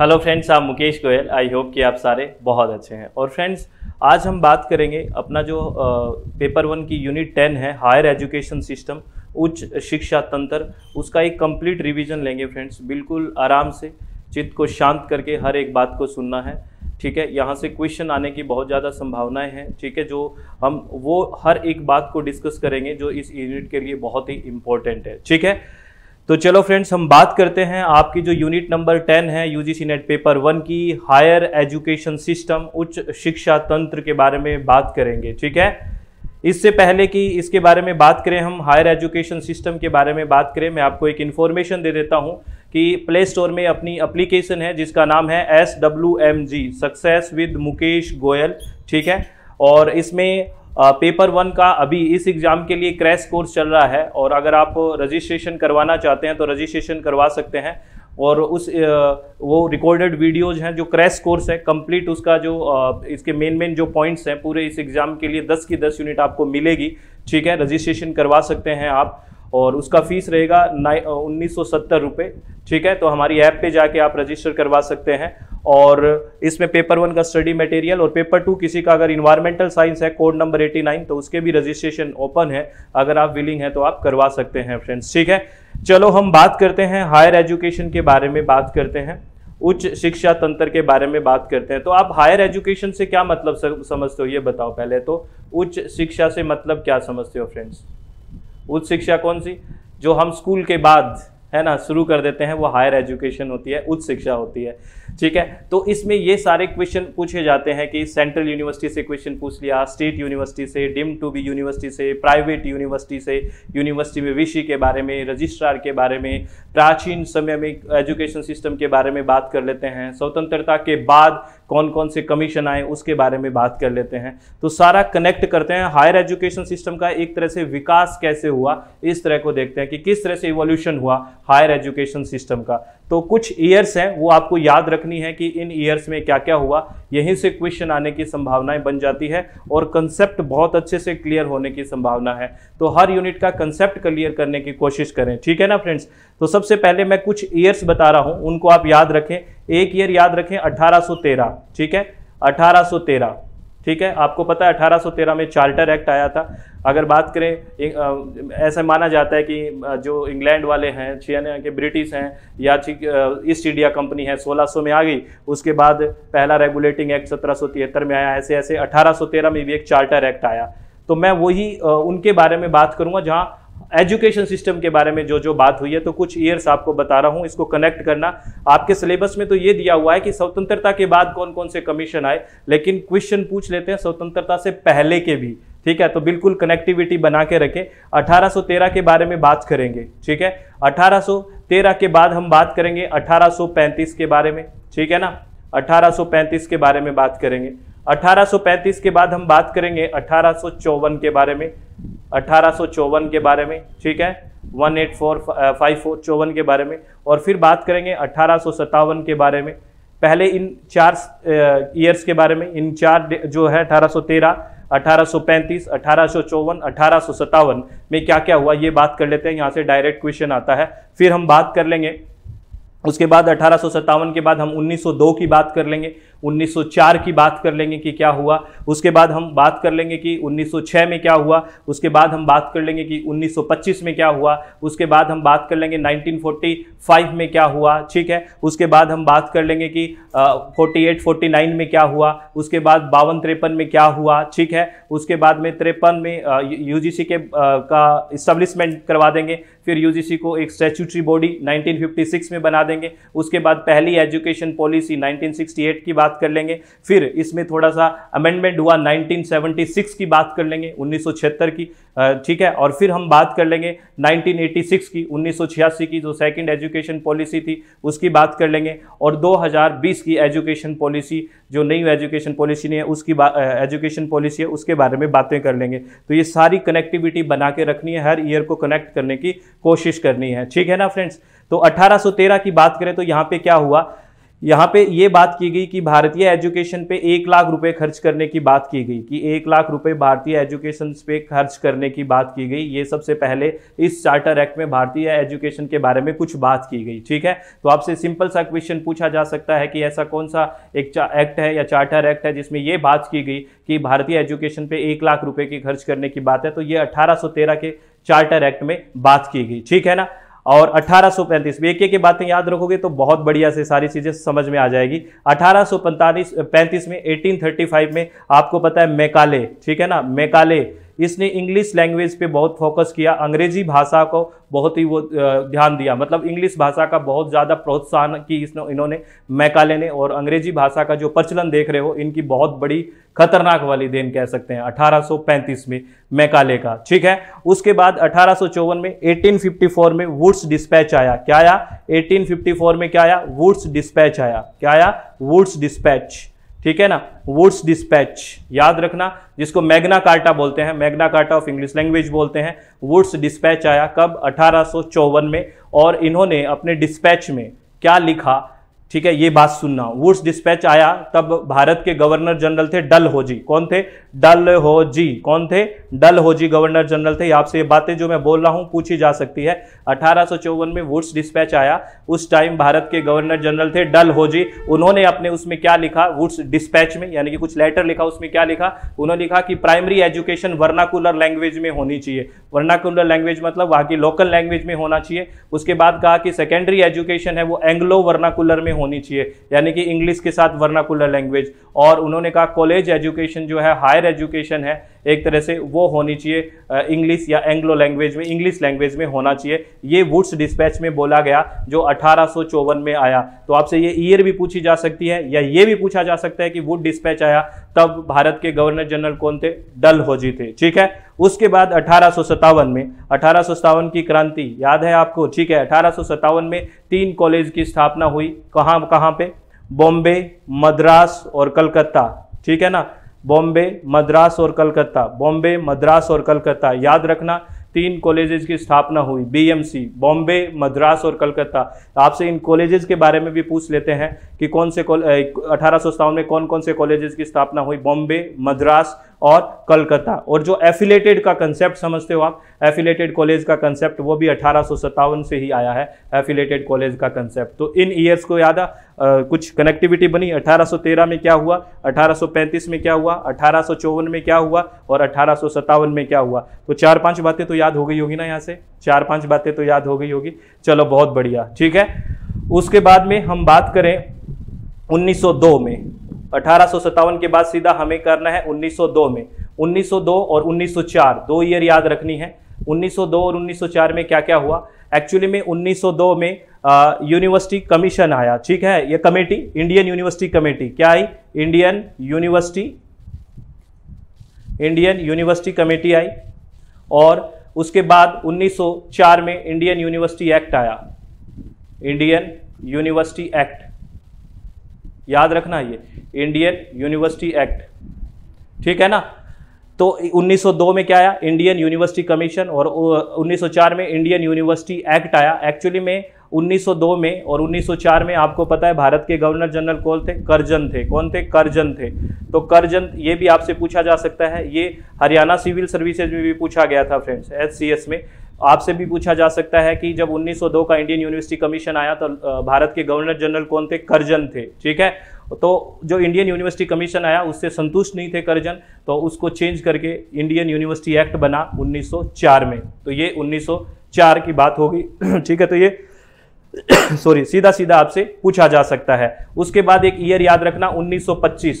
Hello friends आप Mukesh Goyal I hope कि आप सारे बहुत अच्छे हैं। और फ्रेंड्स आज हम बात करेंगे अपना जो पेपर वन की यूनिट टेन है हायर एजुकेशन सिस्टम उच्च शिक्षा तंत्र, उसका एक कंप्लीट रिवीजन लेंगे फ्रेंड्स बिल्कुल आराम से, चित्त को शांत करके हर एक बात को सुनना है, ठीक है? यहाँ से क्वेश्चन आने की बहुत ज़्यादा संभावनाएँ हैं, ठीक है? जो हम, वो हर एक बात को डिस्कस करेंगे, जो इस यूनिट के लिए बहुत ही इंपॉर्टेंट है, ठीक है? तो चलो फ्रेंड्स हम बात करते हैं आपकी जो यूनिट नंबर टेन है यूजीसी नेट पेपर वन की हायर एजुकेशन सिस्टम उच्च शिक्षा तंत्र के बारे में बात करेंगे, ठीक है? इससे पहले कि इसके बारे में बात करें, हम हायर एजुकेशन सिस्टम के बारे में बात करें, मैं आपको एक इन्फॉर्मेशन दे देता हूँ कि प्ले स्टोर में अपनी एप्लीकेशन है, जिसका नाम है S W M G success with Mukesh Goyal ठीक है? और इसमें पेपर वन का अभी इस एग्ज़ाम के लिए क्रैश कोर्स चल रहा है और अगर आप रजिस्ट्रेशन करवाना चाहते हैं तो रजिस्ट्रेशन करवा सकते हैं और उस वो रिकॉर्डेड वीडियोज़ हैं जो क्रैश कोर्स है कंप्लीट उसका जो इसके मेन मेन जो पॉइंट्स हैं, पूरे इस एग्ज़ाम के लिए 10 की 10 यूनिट आपको मिलेगी। ठीक है, रजिस्ट्रेशन करवा सकते हैं आप। और उसका फ़ीस रहेगा उन्नीस सौ ठीक है तो हमारी ऐप पे जाके आप रजिस्टर करवा सकते हैं। और इसमें पेपर वन का स्टडी मटेरियल और पेपर टू किसी का अगर इन्वायरमेंटल साइंस है कोड नंबर 89 तो उसके भी रजिस्ट्रेशन ओपन है। अगर आप विलिंग हैं तो आप करवा सकते हैं फ्रेंड्स ठीक है, चलो हम बात करते हैं हायर एजुकेशन के बारे में बात करते हैं। उच्च शिक्षा तंत्र के बारे में बात करते हैं। तो आप हायर एजुकेशन से क्या मतलब समझते हो, ये बताओ पहले तो। उच्च शिक्षा से मतलब क्या समझते हो फ्रेंड्स उच्च शिक्षा कौन सी? जो हम स्कूल के बाद है ना, शुरू कर देते हैं, वो हायर एजुकेशन होती है, उच्च शिक्षा होती है, ठीक है? तो इसमें ये सारे क्वेश्चन पूछे जाते हैं कि सेंट्रल यूनिवर्सिटी से क्वेश्चन पूछ लिया स्टेट यूनिवर्सिटी से डिम टू बी यूनिवर्सिटी से प्राइवेट यूनिवर्सिटी से यूनिवर्सिटी में विषय के बारे में रजिस्ट्रार के बारे में, प्राचीन समय में एजुकेशन सिस्टम के बारे में बात कर लेते हैं, स्वतंत्रता के बाद कौन कौन से कमीशन आए, उसके बारे में बात कर लेते हैं। तो सारा कनेक्ट करते हैं हायर एजुकेशन सिस्टम का एक तरह से विकास कैसे हुआ, इस तरह को देखते हैं कि किस तरह से इवोल्यूशन हुआ हायर एजुकेशन सिस्टम का। तो कुछ ईयर्स हैं, वो आपको याद रखनी है कि इन ईयर्स में क्या क्या हुआ। यहीं से क्वेश्चन आने की संभावनाएँ बन जाती है और कंसेप्ट बहुत अच्छे से क्लियर होने की संभावना है। तो हर यूनिट का कंसेप्ट क्लियर करने की कोशिश करें, ठीक है ना फ्रेंड्स तो सबसे पहले मैं कुछ ईयर्स बता रहा हूँ, उनको आप याद रखें। एक ईयर याद रखें 1813 ठीक है? 1813 ठीक है? आपको पता है 1813 में चार्टर एक्ट आया था। अगर बात करें ऐसा माना जाता है कि जो इंग्लैंड वाले हैं, छियाने के ब्रिटिश हैं, या ईस्ट इंडिया कंपनी है 1600 में आ गई। उसके बाद पहला रेगुलेटिंग एक्ट सत्रह सौ तिहत्तर में आया। ऐसे ऐसे 1813 में भी एक चार्टर एक्ट आया। तो मैं वही उनके बारे में बात करूँगा, जहाँ एजुकेशन सिस्टम के बारे में जो जो बात हुई है तो कुछ ईयर्स आपको बता रहा हूँ, इसको कनेक्ट करना। आपके सिलेबस में तो ये दिया हुआ है कि स्वतंत्रता के बाद कौन कौन से कमीशन आए, लेकिन क्वेश्चन पूछ लेते हैं स्वतंत्रता से पहले के भी, ठीक है? तो बिल्कुल कनेक्टिविटी बना के रखें। 1813 के बारे में बात करेंगे, ठीक है? 1813 के बाद हम बात करेंगे 1835 के बारे में, ठीक है ना? 1835 के बारे में बात करेंगे। 1835 के बाद हम बात करेंगे अठारह के बारे में अठारह के बारे में, ठीक है? One eight four five four चौवन के बारे में। और फिर बात करेंगे अठारह के बारे में। पहले इन चार ईयर्स के बारे में, इन चार जो है 1813 1835 1854 1857 में क्या क्या हुआ, ये बात कर लेते हैं। यहाँ से डायरेक्ट क्वेश्चन आता है। फिर हम बात कर लेंगे। उसके बाद अठारह के बाद हम 1902 की बात कर लेंगे। 1904 की बात कर लेंगे कि क्या हुआ। उसके बाद हम बात कर लेंगे कि 1906 में क्या हुआ। उसके बाद हम बात कर लेंगे कि 1925 में क्या हुआ। उसके बाद हम बात कर लेंगे 1945 में क्या हुआ ठीक है। उसके बाद हम बात कर लेंगे कि फोर्टी एट फोर्टी नाइन में क्या हुआ। उसके बाद बावन तिरपन में क्या हुआ ठीक है। उसके बाद में तिरपन में यूजीसी के आ, का इस्टब्लिशमेंट करवा देंगे। फिर यूजीसी को एक स्टैचूटरी बॉडी 1956 में बना देंगे। उसके बाद पहली एजुकेशन पॉलिसी 1968 की बात कर लेंगे। फिर इसमें थोड़ा सा अमेंडमेंट हुआ 1976 की बात कर लेंगे 1976 की ठीक है? और फिर हम बात कर लेंगे 1986 की 1986 की, जो सेकंड एजुकेशन पॉलिसी थी, उसकी बात कर लेंगे। और 2020 की एजुकेशन पॉलिसी जो नई एजुकेशन पॉलिसी नहीं है, उसकी एजुकेशन पॉलिसी है, उसके बारे में बातें कर लेंगे। तो ये सारी कनेक्टिविटी बना के रखनी है, हर ईयर को कनेक्ट करने की कोशिश करनी है। ठीक है ना फ्रेंड्स तो 1813 की बात करें तो यहाँ पे क्या हुआ? यहाँ पे ये बात की गई कि भारतीय एजुकेशन पे एक लाख रुपए खर्च करने की बात की गई, कि एक लाख रुपए भारतीय एजुकेशन पे खर्च करने की बात की गई। ये सबसे पहले इस चार्टर एक्ट में भारतीय एजुकेशन के बारे में कुछ बात की गई, ठीक है? तो आपसे सिंपल सा क्वेश्चन पूछा जा सकता है कि ऐसा कौन सा एक एक्ट है या चार्टर एक्ट है जिसमें ये बात की गई कि भारतीय एजुकेशन पे एक लाख रुपए की खर्च करने की बात है। तो ये अठारह सौ तेरह के चार्टर एक्ट में बात की गई, ठीक है ना? और 1835 एक एक बातें याद रखोगे तो बहुत बढ़िया से सारी चीज़ें समझ में आ जाएगी। अठारह पैंतीस में 1835 में आपको पता है मेकाले, ठीक है ना? मेकाले इसने इंग्लिश लैंग्वेज पे बहुत फोकस किया, अंग्रेज़ी भाषा को बहुत ही वो ध्यान दिया। मतलब इंग्लिश भाषा का बहुत ज़्यादा प्रोत्साहन की इसने, इन्होंने मैकाले ने और अंग्रेज़ी भाषा का जो प्रचलन देख रहे हो, इनकी बहुत बड़ी खतरनाक वाली देन कह सकते हैं 1835 में मैकाले का। ठीक है? उसके बाद अठारह सौ चौवन में 1854 में वुड्स डिस्पैच आया। क्या आया? 1854 में क्या आया? वुड्स डिस्पैच आया। क्या आया? वुड्स डिस्पैच ठीक है ना? वुड्स डिस्पैच याद रखना, जिसको मैग्ना कार्टा बोलते हैं। Magna Carta of English language बोलते हैं। वुड्स डिस्पैच आया कब? अठारह में। और इन्होंने अपने डिस्पैच में क्या लिखा? ठीक है, ये बात सुनना। वुड्स डिस्पैच आया, तब भारत के गवर्नर जनरल थे डल होजी। कौन थे? डल होजी। कौन थे? डल होजी गवर्नर जनरल थे। आपसे ये बातें जो मैं बोल रहा हूँ, पूछी जा सकती है। अठारह सौ चौवन में वुड्स डिस्पैच आया। उस टाइम भारत के गवर्नर जनरल थे डल होजी। उन्होंने अपने उसमें क्या लिखा? वुड्स डिस्पैच में, यानी कि कुछ लेटर लिखा, उसमें क्या लिखा? उन्होंने लिखा कि प्राइमरी एजुकेशन वर्नाकुलर लैंग्वेज में होनी चाहिए। वर्नाकुलर लैंग्वेज मतलब वहाँ की लोकल लैंग्वेज में होना चाहिए। उसके बाद कहा कि सेकेंडरी एजुकेशन है, वो एंग्लो वर्नाकुलर में होनी चाहिए। यानी कि इंग्लिश के साथ वर्नाकुलर लैंग्वेज। और उन्होंने कहा, कॉलेज एजुकेशन जो है, हायर एजुकेशन है एक तरह से वो होनी चाहिए इंग्लिश या एंग्लो लैंग्वेज में इंग्लिश लैंग्वेज में होना चाहिए। ये वुड्स डिस्पैच में बोला गया, जो अठारह सौ चौवन में आया। तो आपसे ये ईयर भी पूछी जा सकती है, या ये भी पूछा जा सकता है कि वुड डिस्पैच आया, तब भारत के गवर्नर जनरल कौन थे? डल होजी थे, ठीक है? उसके बाद अठारह सौ सतावन में, अठारह की क्रांति, याद है आपको? ठीक है, अठारह में तीन कॉलेज की स्थापना हुई। कहाँ कहाँ पे? बॉम्बे, मद्रास और कलकत्ता, ठीक है ना? बॉम्बे, मद्रास और कलकत्ता। बॉम्बे, मद्रास और कलकत्ता। याद रखना, तीन कॉलेजेस की स्थापना हुई बीएमसी बॉम्बे, मद्रास और कलकत्ता। आपसे इन कॉलेजेस के बारे में भी पूछ लेते हैं कि कौन से अठारह सौ सत्तावन में कौन कौन से कॉलेजेस की स्थापना हुई? बॉम्बे, मद्रास और कलकत्ता। और जो एफिलेटेड का कंसेप्ट समझते हो आप एफिलेटेड कॉलेज का कंसेप्ट वो भी अठारह से ही आया है एफिलेटेड कॉलेज का कंसेप्ट तो इन ईयर्स को याद आ, कुछ कनेक्टिविटी बनी। 1813 में क्या हुआ? 1835 में क्या हुआ? अठारह सौ चौवन में क्या हुआ? और अठारह में क्या हुआ? तो चार पाँच बातें तो याद हो गई होगी ना यहाँ से? चार पाँच बातें तो याद हो गई होगी। चलो बहुत बढ़िया। ठीक है? उसके बाद में हम बात करें 1902 में। अठारह सौ सत्तावन के बाद सीधा हमें करना है 1902 में। 1902 और 1904 दो ईयर याद रखनी है। 1902 और 1904 में क्या क्या हुआ? एक्चुअली में 1902 में यूनिवर्सिटी कमीशन आया। ठीक है? ये कमेटी इंडियन यूनिवर्सिटी कमेटी क्या आई? Indian university Indian university committee आई। और उसके बाद 1904 में इंडियन यूनिवर्सिटी एक्ट आया। इंडियन यूनिवर्सिटी एक्ट याद रखना ये इंडियन यूनिवर्सिटी एक्ट ठीक है ना? तो 1902 में क्या आया? इंडियन यूनिवर्सिटी कमीशन और 1904 में इंडियन यूनिवर्सिटी एक्ट आया। एक्चुअली में 1902 में और 1904 में आपको पता है भारत के गवर्नर जनरल कौन थे? करजन थे। कौन थे? करजन थे। तो करजन, ये भी आपसे पूछा जा सकता है। ये हरियाणा सिविल सर्विसेज़ में भी पूछा गया था फ्रेंड्स, एच में। आपसे भी पूछा जा सकता है कि जब 1902 का इंडियन यूनिवर्सिटी कमीशन आया तो भारत के गवर्नर जनरल कौन थे? करजन थे। ठीक है? तो जो इंडियन यूनिवर्सिटी कमीशन आया, उससे संतुष्ट नहीं थे करजन तो उसको चेंज करके इंडियन यूनिवर्सिटी एक्ट बना 1904 में। तो ये 1904 की बात होगी। ठीक है? तो ये सॉरी सीधा सीधा आपसे पूछा जा सकता है। उसके बाद एक ईयर याद रखना 1925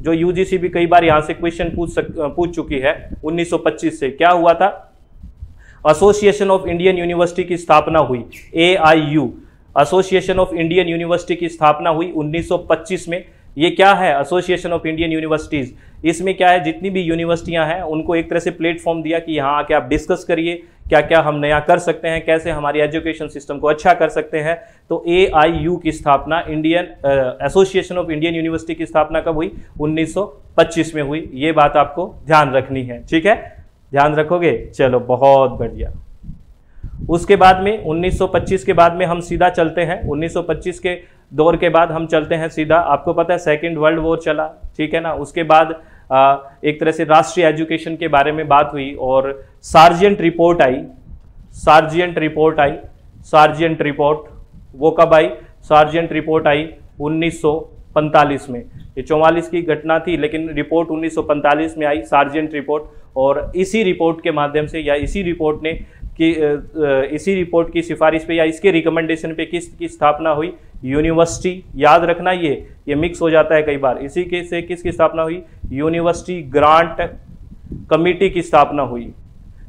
जो यूजीसी भी कई बार यहाँ से क्वेश्चन पूछ सक पूछ चुकी है 1925 से क्या हुआ था? एसोसिएशन ऑफ़ इंडियन यूनिवर्सिटी की स्थापना हुई A I U association of Indian university की स्थापना हुई 1925 में। ये क्या है? एसोसिएशन ऑफ़ इंडियन यूनिवर्सिटीज़ इसमें क्या है? जितनी भी यूनिवर्सिटियाँ हैं, उनको एक तरह से प्लेटफॉर्म दिया कि यहाँ आके आप डिस्कस करिए क्या क्या हम नया कर सकते हैं, कैसे हमारी एजुकेशन सिस्टम को अच्छा कर सकते हैं। तो ए आई यू की स्थापना Indian association of Indian university की स्थापना कब हुई? 1925 में हुई। ये बात आपको ध्यान रखनी है। ठीक है? ध्यान रखोगे? चलो, बहुत बढ़िया। उसके बाद में 1925 के बाद में हम सीधा चलते हैं। 1925 के दौर के बाद हम चलते हैं सीधा। आपको पता है सेकेंड वर्ल्ड वॉर चला ठीक है ना? उसके बाद आ, एक तरह से राष्ट्रीय एजुकेशन के बारे में बात हुई और सार्जियंट रिपोर्ट आई। सार्जियंट रिपोर्ट आई। सार्जियंट रिपोर्ट वो कब आई? सार्जियंट रिपोर्ट आई 1945 में। ये चौवालीस की घटना थी लेकिन रिपोर्ट 1945 में आई सार्जेंट रिपोर्ट और इसी रिपोर्ट के माध्यम से या इसी रिपोर्ट ने कि इसी रिपोर्ट की सिफारिश पे या इसके रिकमेंडेशन पे किस की स्थापना हुई यूनिवर्सिटी, याद रखना ये ये मिक्स हो जाता है कई बार। इसी के से किसकी स्थापना हुई? यूनिवर्सिटी ग्रांट कमिटी की स्थापना हुई।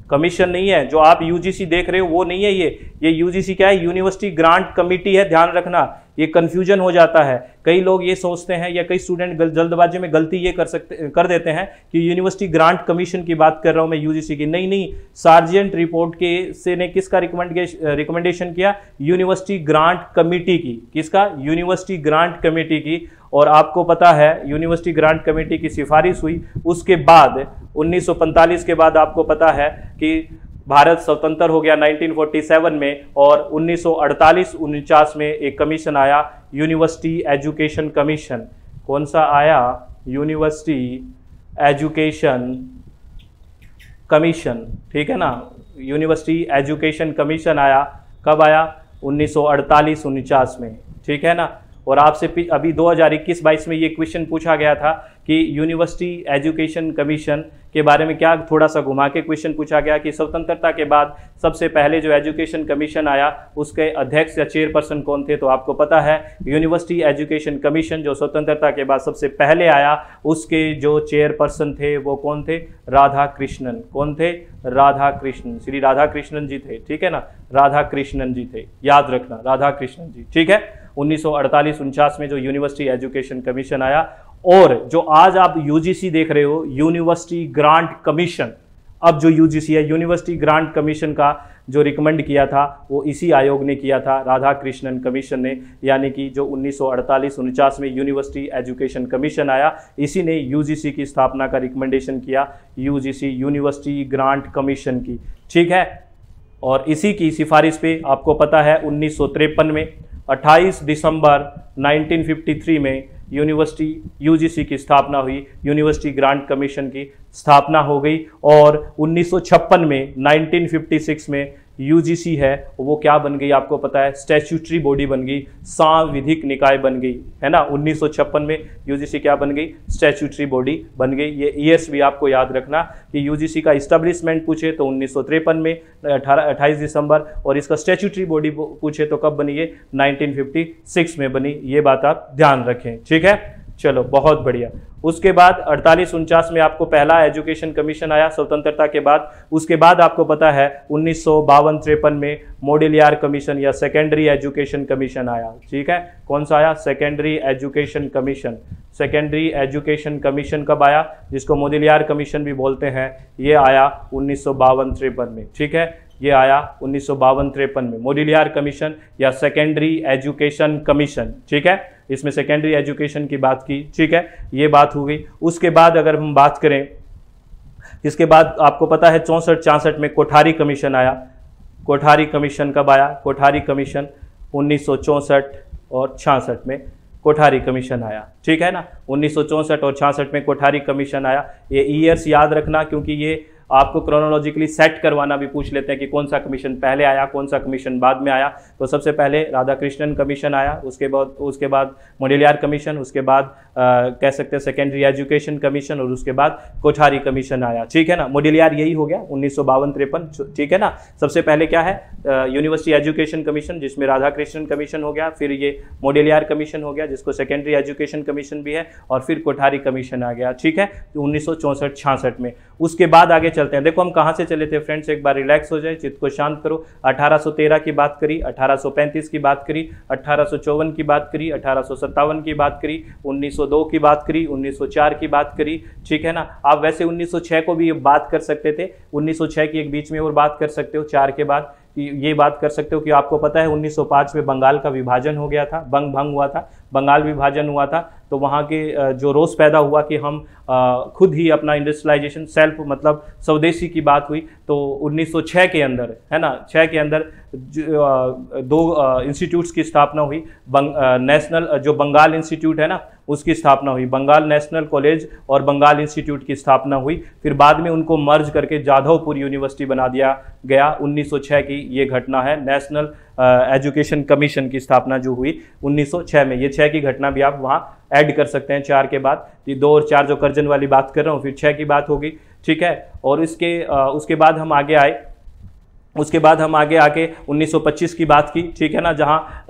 कमीशन नहीं है, जो आप यूजीसी देख रहे हो, वो नहीं है ये। ये यूजीसी क्या है? यूनिवर्सिटी ग्रांट कमिटी है, ध्यान रखना। ये कन्फ्यूज़न हो जाता है। कई लोग ये सोचते हैं या कई स्टूडेंट जल्दबाजी में गलती ये कर सकते, कर देते हैं कि यूनिवर्सिटी ग्रांट कमीशन की बात कर रहा हूँ मैं यूजीसी की। नहीं नहीं सार्जेंट रिपोर्ट के, से ने किसका रिकमेंडेशन किया? यूनिवर्सिटी ग्रांट कमेटी की। किसका? यूनिवर्सिटी ग्रांट कमेटी की। और आपको पता है यूनिवर्सिटी ग्रांट कमेटी की सिफारिश हुई। उसके बाद 1945 के बाद आपको पता है कि भारत स्वतंत्र हो गया 1947 में और 1948 उनचास में एक कमीशन आया यूनिवर्सिटी एजुकेशन कमीशन कौन सा आया? यूनिवर्सिटी एजुकेशन कमीशन ठीक है ना? यूनिवर्सिटी एजुकेशन कमीशन आया। कब आया? 1948 उनचास में। ठीक है ना? और आपसे अभी 2021-22 में ये क्वेश्चन पूछा गया था कि यूनिवर्सिटी एजुकेशन कमीशन के बारे में क्या थोड़ा सा घुमा के क्वेश्चन पूछा गया कि स्वतंत्रता के बाद सबसे पहले जो एजुकेशन कमीशन आया, उसके अध्यक्ष या चेयरपर्सन कौन थे तो आपको पता है। यूनिवर्सिटी एजुकेशन कमीशन जो स्वतंत्रता के बाद सबसे पहले आया, उसके जो चेयरपर्सन थे वो कौन थे? राधा कृष्णन कौन थे? राधा कृष्णन श्री राधा कृष्णन जी थे, ठीक है ना? राधा कृष्णन जी थे। याद रखना राधा कृष्णन जी, ठीक है? उन्नीस सौ में जो यूनिवर्सिटी एजुकेशन कमीशन आया और जो आज आप यूजीसी देख रहे हो यूनिवर्सिटी ग्रांट कमीशन अब जो यूजीसी है यूनिवर्सिटी ग्रांट कमीशन का जो रिकमेंड किया था, वो इसी आयोग ने किया था राधा कृष्णन कमीशन ने, यानी कि जो उन्नीस सौ में यूनिवर्सिटी एजुकेशन कमीशन आया, इसी ने यूजीसी की स्थापना का रिकमेंडेशन किया यूजीसी यूनिवर्सिटी ग्रांट कमीशन की। ठीक है? और इसी की सिफारिश पे आपको पता है, उन्नीस सौ तिरपन में 28 दिसंबर 1953 में यूनिवर्सिटी यूजीसी की स्थापना हुई, यूनिवर्सिटी ग्रांट कमीशन की स्थापना हो गई और 1956 में 1956 में यूजीसी है, वो क्या बन गई आपको पता है? स्टैच्यूटरी बॉडी बन गई सांविधिक निकाय बन गई, है ना? 1956 में यूजीसी क्या बन गई? स्टैच्यूटरी बॉडी बन गई। ये ईयर्स भी आपको याद रखना कि यूजीसी का इस्टेब्लिशमेंट पूछे तो उन्नीस में, अठारह, अट्ठाईस दिसंबर, और इसका स्टैच्यूटरी बॉडी पूछे तो कब बनी ये? नाइनटीन में बनी। ये बात आप ध्यान रखें, ठीक है? चलो, बहुत बढ़िया। उसके बाद अड़तालीस उनचास में आपको पहला एजुकेशन कमीशन आया, स्वतंत्रता के बाद। उसके बाद आपको पता है, उन्नीस सौ में मोडिलियार कमीशन या सेकेंडरी एजुकेशन कमीशन आया। ठीक है? कौन सा आया? Secondary education commission. Secondary education commission कब आया? जिसको मोदिलियार कमीशन भी बोलते हैं, ये आया उन्नीस सौ बावन त्रेपन में। ठीक है? ये आया उन्नीस सौ बावन त्रेपन में। मोडिलियार कमीशन या सेकेंडरी एजुकेशन कमीशन। ठीक है? इसमें सेकेंडरी एजुकेशन की बात की, ठीक है? ये बात हो गई। उसके बाद अगर हम बात करें, इसके बाद आपको पता है चौंसठ छियासठ में कोठारी कमीशन आया। कोठारी कमीशन कब आया? कोठारी कमीशन उन्नीस और छियासठ में कोठारी कमीशन आया। ठीक है ना? उन्नीस और छियासठ में कोठारी कमीशन आया। ये ईयर्स याद रखना क्योंकि ये आपको क्रोनोलॉजिकली सेट करवाना भी पूछ लेते हैं कि कौन सा कमीशन पहले आया, कौन सा कमीशन बाद में आया। तो सबसे पहले राधा कृष्णन कमीशन आया, उसके बाद उसके बाद मोडेलियार कमीशन उसके बाद कह सकते हैं सेकेंडरी एजुकेशन कमीशन और उसके बाद कोठारी कमीशन आया। ठीक है ना? मोडिलियार यही हो गया, उन्नीस सौ ठीक है ना? सबसे पहले क्या है? यूनिवर्सिटी एजुकेशन कमीशन जिसमें राधा कृष्णन कमीशन हो गया, फिर ये मोडिलियार कमीशन हो गया, जिसको सेकेंडरी एजुकेशन कमीशन भी है, और फिर कोठारी कमीशन आ गया। ठीक है? उन्नीस सौ में। उसके बाद आगे चलते हैं। देखो, हम कहाँ से चले थे फ्रेंड्स एक बार रिलैक्स हो जाए, चित्त को शांत करो। 1813 की बात करी 1835 की बात करी, अठारह की बात करी, अठारह सौ सत्तावन की बात करी 1902 की बात करी 1904 की बात करी ठीक है ना? आप वैसे 1906 को भी बात कर सकते थे 1906 की एक बीच में और बात कर सकते हो चार के बाद ये बात कर सकते हो कि आपको पता है 1905 में बंगाल का विभाजन हो गया था बंग भंग हुआ था बंगाल विभाजन हुआ था तो वहाँ के जो रोष पैदा हुआ कि हम खुद ही अपना इंडस्ट्रियलाइजेशन सेल्फ मतलब स्वदेशी की बात हुई तो 1906 के अंदर है ना? छः के अंदर दो इंस्टीट्यूट्स की स्थापना हुई बंग, नेशनल जो बंगाल इंस्टीट्यूट है ना उसकी स्थापना हुई। बंगाल नेशनल कॉलेज और बंगाल इंस्टीट्यूट की स्थापना हुई। फिर बाद में उनको मर्ज करके जाधवपुर यूनिवर्सिटी बना दिया गया। 1906 की ये घटना है। नेशनल एजुकेशन कमीशन की स्थापना जो हुई 1906 में। ये छः की घटना भी आप वहाँ ऐड कर सकते हैं चार के बाद। ये दो और चार जो कर्जन वाली बात कर रहा हूँ, फिर छः की बात होगी। ठीक है? और इसके उसके बाद हम आगे आए। उसके बाद हम आगे आके 1925 की बात की, ठीक है ना, जहाँ